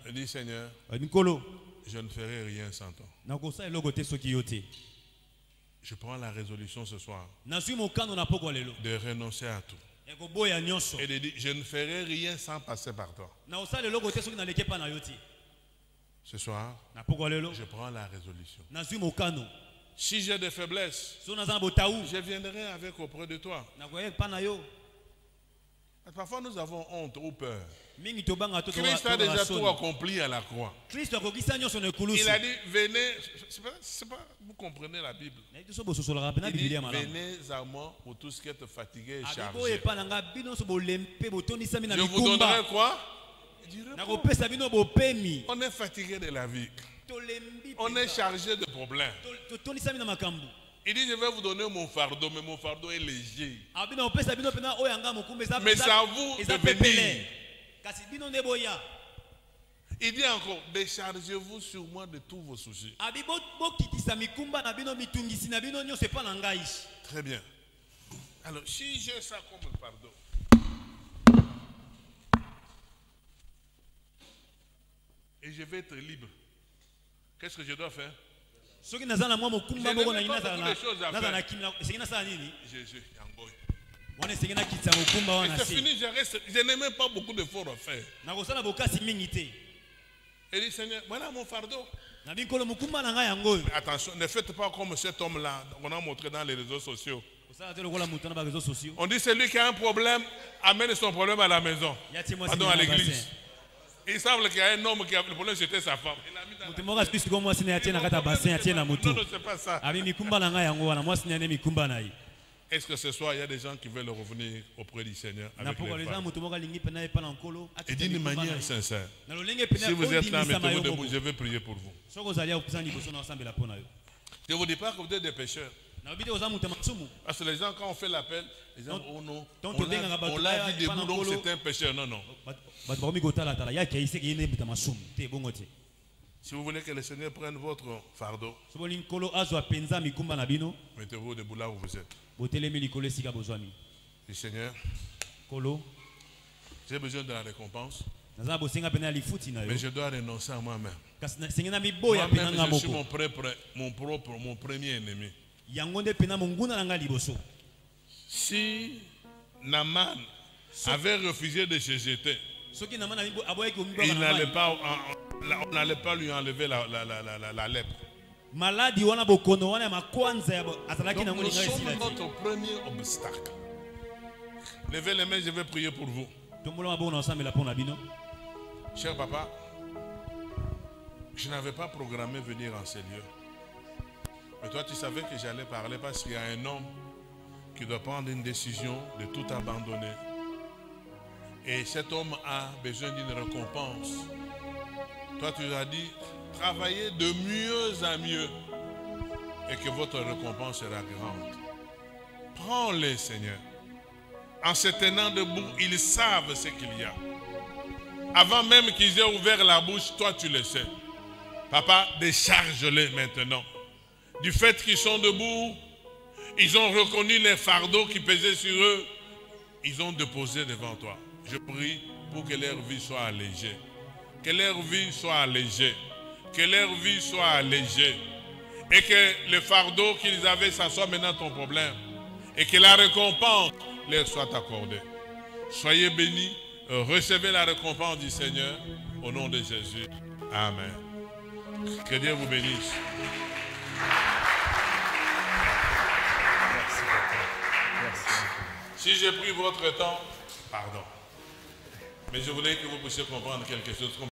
[SPEAKER 1] Je dis, Seigneur,
[SPEAKER 4] nkolo
[SPEAKER 1] je ne ferai rien sans toi. Je prends la résolution ce soir de renoncer à tout. Et de dire, je ne ferai rien sans passer par toi. Ce soir, je prends la résolution. Si j'ai des faiblesses, je viendrai avec auprès de toi. Parfois, nous avons honte ou peur. Christ a déjà tout accompli à la croix. Il a dit, venez, c'est pas, vous comprenez la Bible. Il dit, venez à moi pour tous qui êtes fatigués et
[SPEAKER 4] na
[SPEAKER 1] Je vous donnerai quoi? Du repos. On est fatigué de la vie. On est chargé de problèmes. Il dit, je vais vous donner mon fardeau, mais mon fardeau est léger.
[SPEAKER 4] eza
[SPEAKER 1] Mais c'est à vous de venir. Il dit encore, déchargez-vous sur moi de tous vos soucis. Très bien. Alors, si j'ai ça comme fardeau, et je vais être libre, qu'est-ce que je dois faire? Je n'ai pas beaucoup de choses à faire. Jésus, Yangoy. c'est fini, je, reste, je n'ai même pas beaucoup d'efforts à faire. Et il dit, Seigneur, voilà mon fardeau. Attention, ne faites pas comme cet homme-là qu'on a montré dans les réseaux sociaux. On dit celui qui a un problème amène son problème à la maison. Pardon, à l'église. Ils savent qu'il y a un homme qui a le problème, c'était sa femme.
[SPEAKER 4] Moto moko asiki sikoyo mwasi na ye atie na kati ya bassin atie na motu
[SPEAKER 1] Non, non, c'est pas ça.
[SPEAKER 4] abi mikumba na ngai yango wana mwasi na ye nde mikumba na ye
[SPEAKER 1] Est-ce que ce soir, il y a des gens qui veulent revenir auprès du Seigneur avec Et d'une manière sincère. Si vous êtes là, mettez-vous debout, je vais prier pour vous. Je ne vous dis pas que vous êtes des pécheurs. Parce que les gens, quand on fait l'appel, les gens, oh non, on l'a
[SPEAKER 4] na
[SPEAKER 1] debout, donc c'est un pécheur. Non, non. Si vous voulez que le Seigneur prenne votre fardeau, mettez-vous debout là où vous êtes. Dis Seigneur, j'ai besoin de la récompense, mais je dois renoncer à moi-même. Moi-même, je suis mon
[SPEAKER 4] moko
[SPEAKER 1] propre, mon propre, mon premier ennemi. Si Naman avait refusé de se jeter, il n'allait pas, on n'allait pas lui enlever la, la, la, la, lèpre.
[SPEAKER 4] maladi wana bokono ya makwanza ya azalaki nango
[SPEAKER 1] notre premier obstacle. Levez les mains, je vais prier pour vous.
[SPEAKER 4] tombola maboko na osambela mpo na bino
[SPEAKER 1] Cher papa, je n'avais pas programmé venir en ces lieux. Mais toi, tu savais que j'allais parler parce qu'il y a un homme qui doit prendre une décision de tout abandonner. Et cet homme a besoin d'une récompense. Toi, tu as dit, travaillez de mieux en mieux et que votre récompense sera grande. Prends-les, Seigneur. En se tenant debout, ils savent ce qu'il y a. Avant même qu'ils aient ouvert la bouche, toi tu le sais. Papa, décharge-les maintenant. Du fait qu'ils sont debout, ils ont reconnu les fardeaux qui pesaient sur eux. Ils ont déposé devant toi. Je prie pour que leur vie soit allégée. Que leur vie soit allégée. Que leur vie soit allégée. Et que le fardeau qu'ils avaient, ça soit maintenant ton problème. Et que la récompense leur soit accordée. Soyez bénis, recevez la récompense du Seigneur au nom de Jésus. Amen. Que Dieu vous bénisse. Si j'ai pris votre temps, pardon. Mais je voulais que vous puissiez comprendre quelque chose.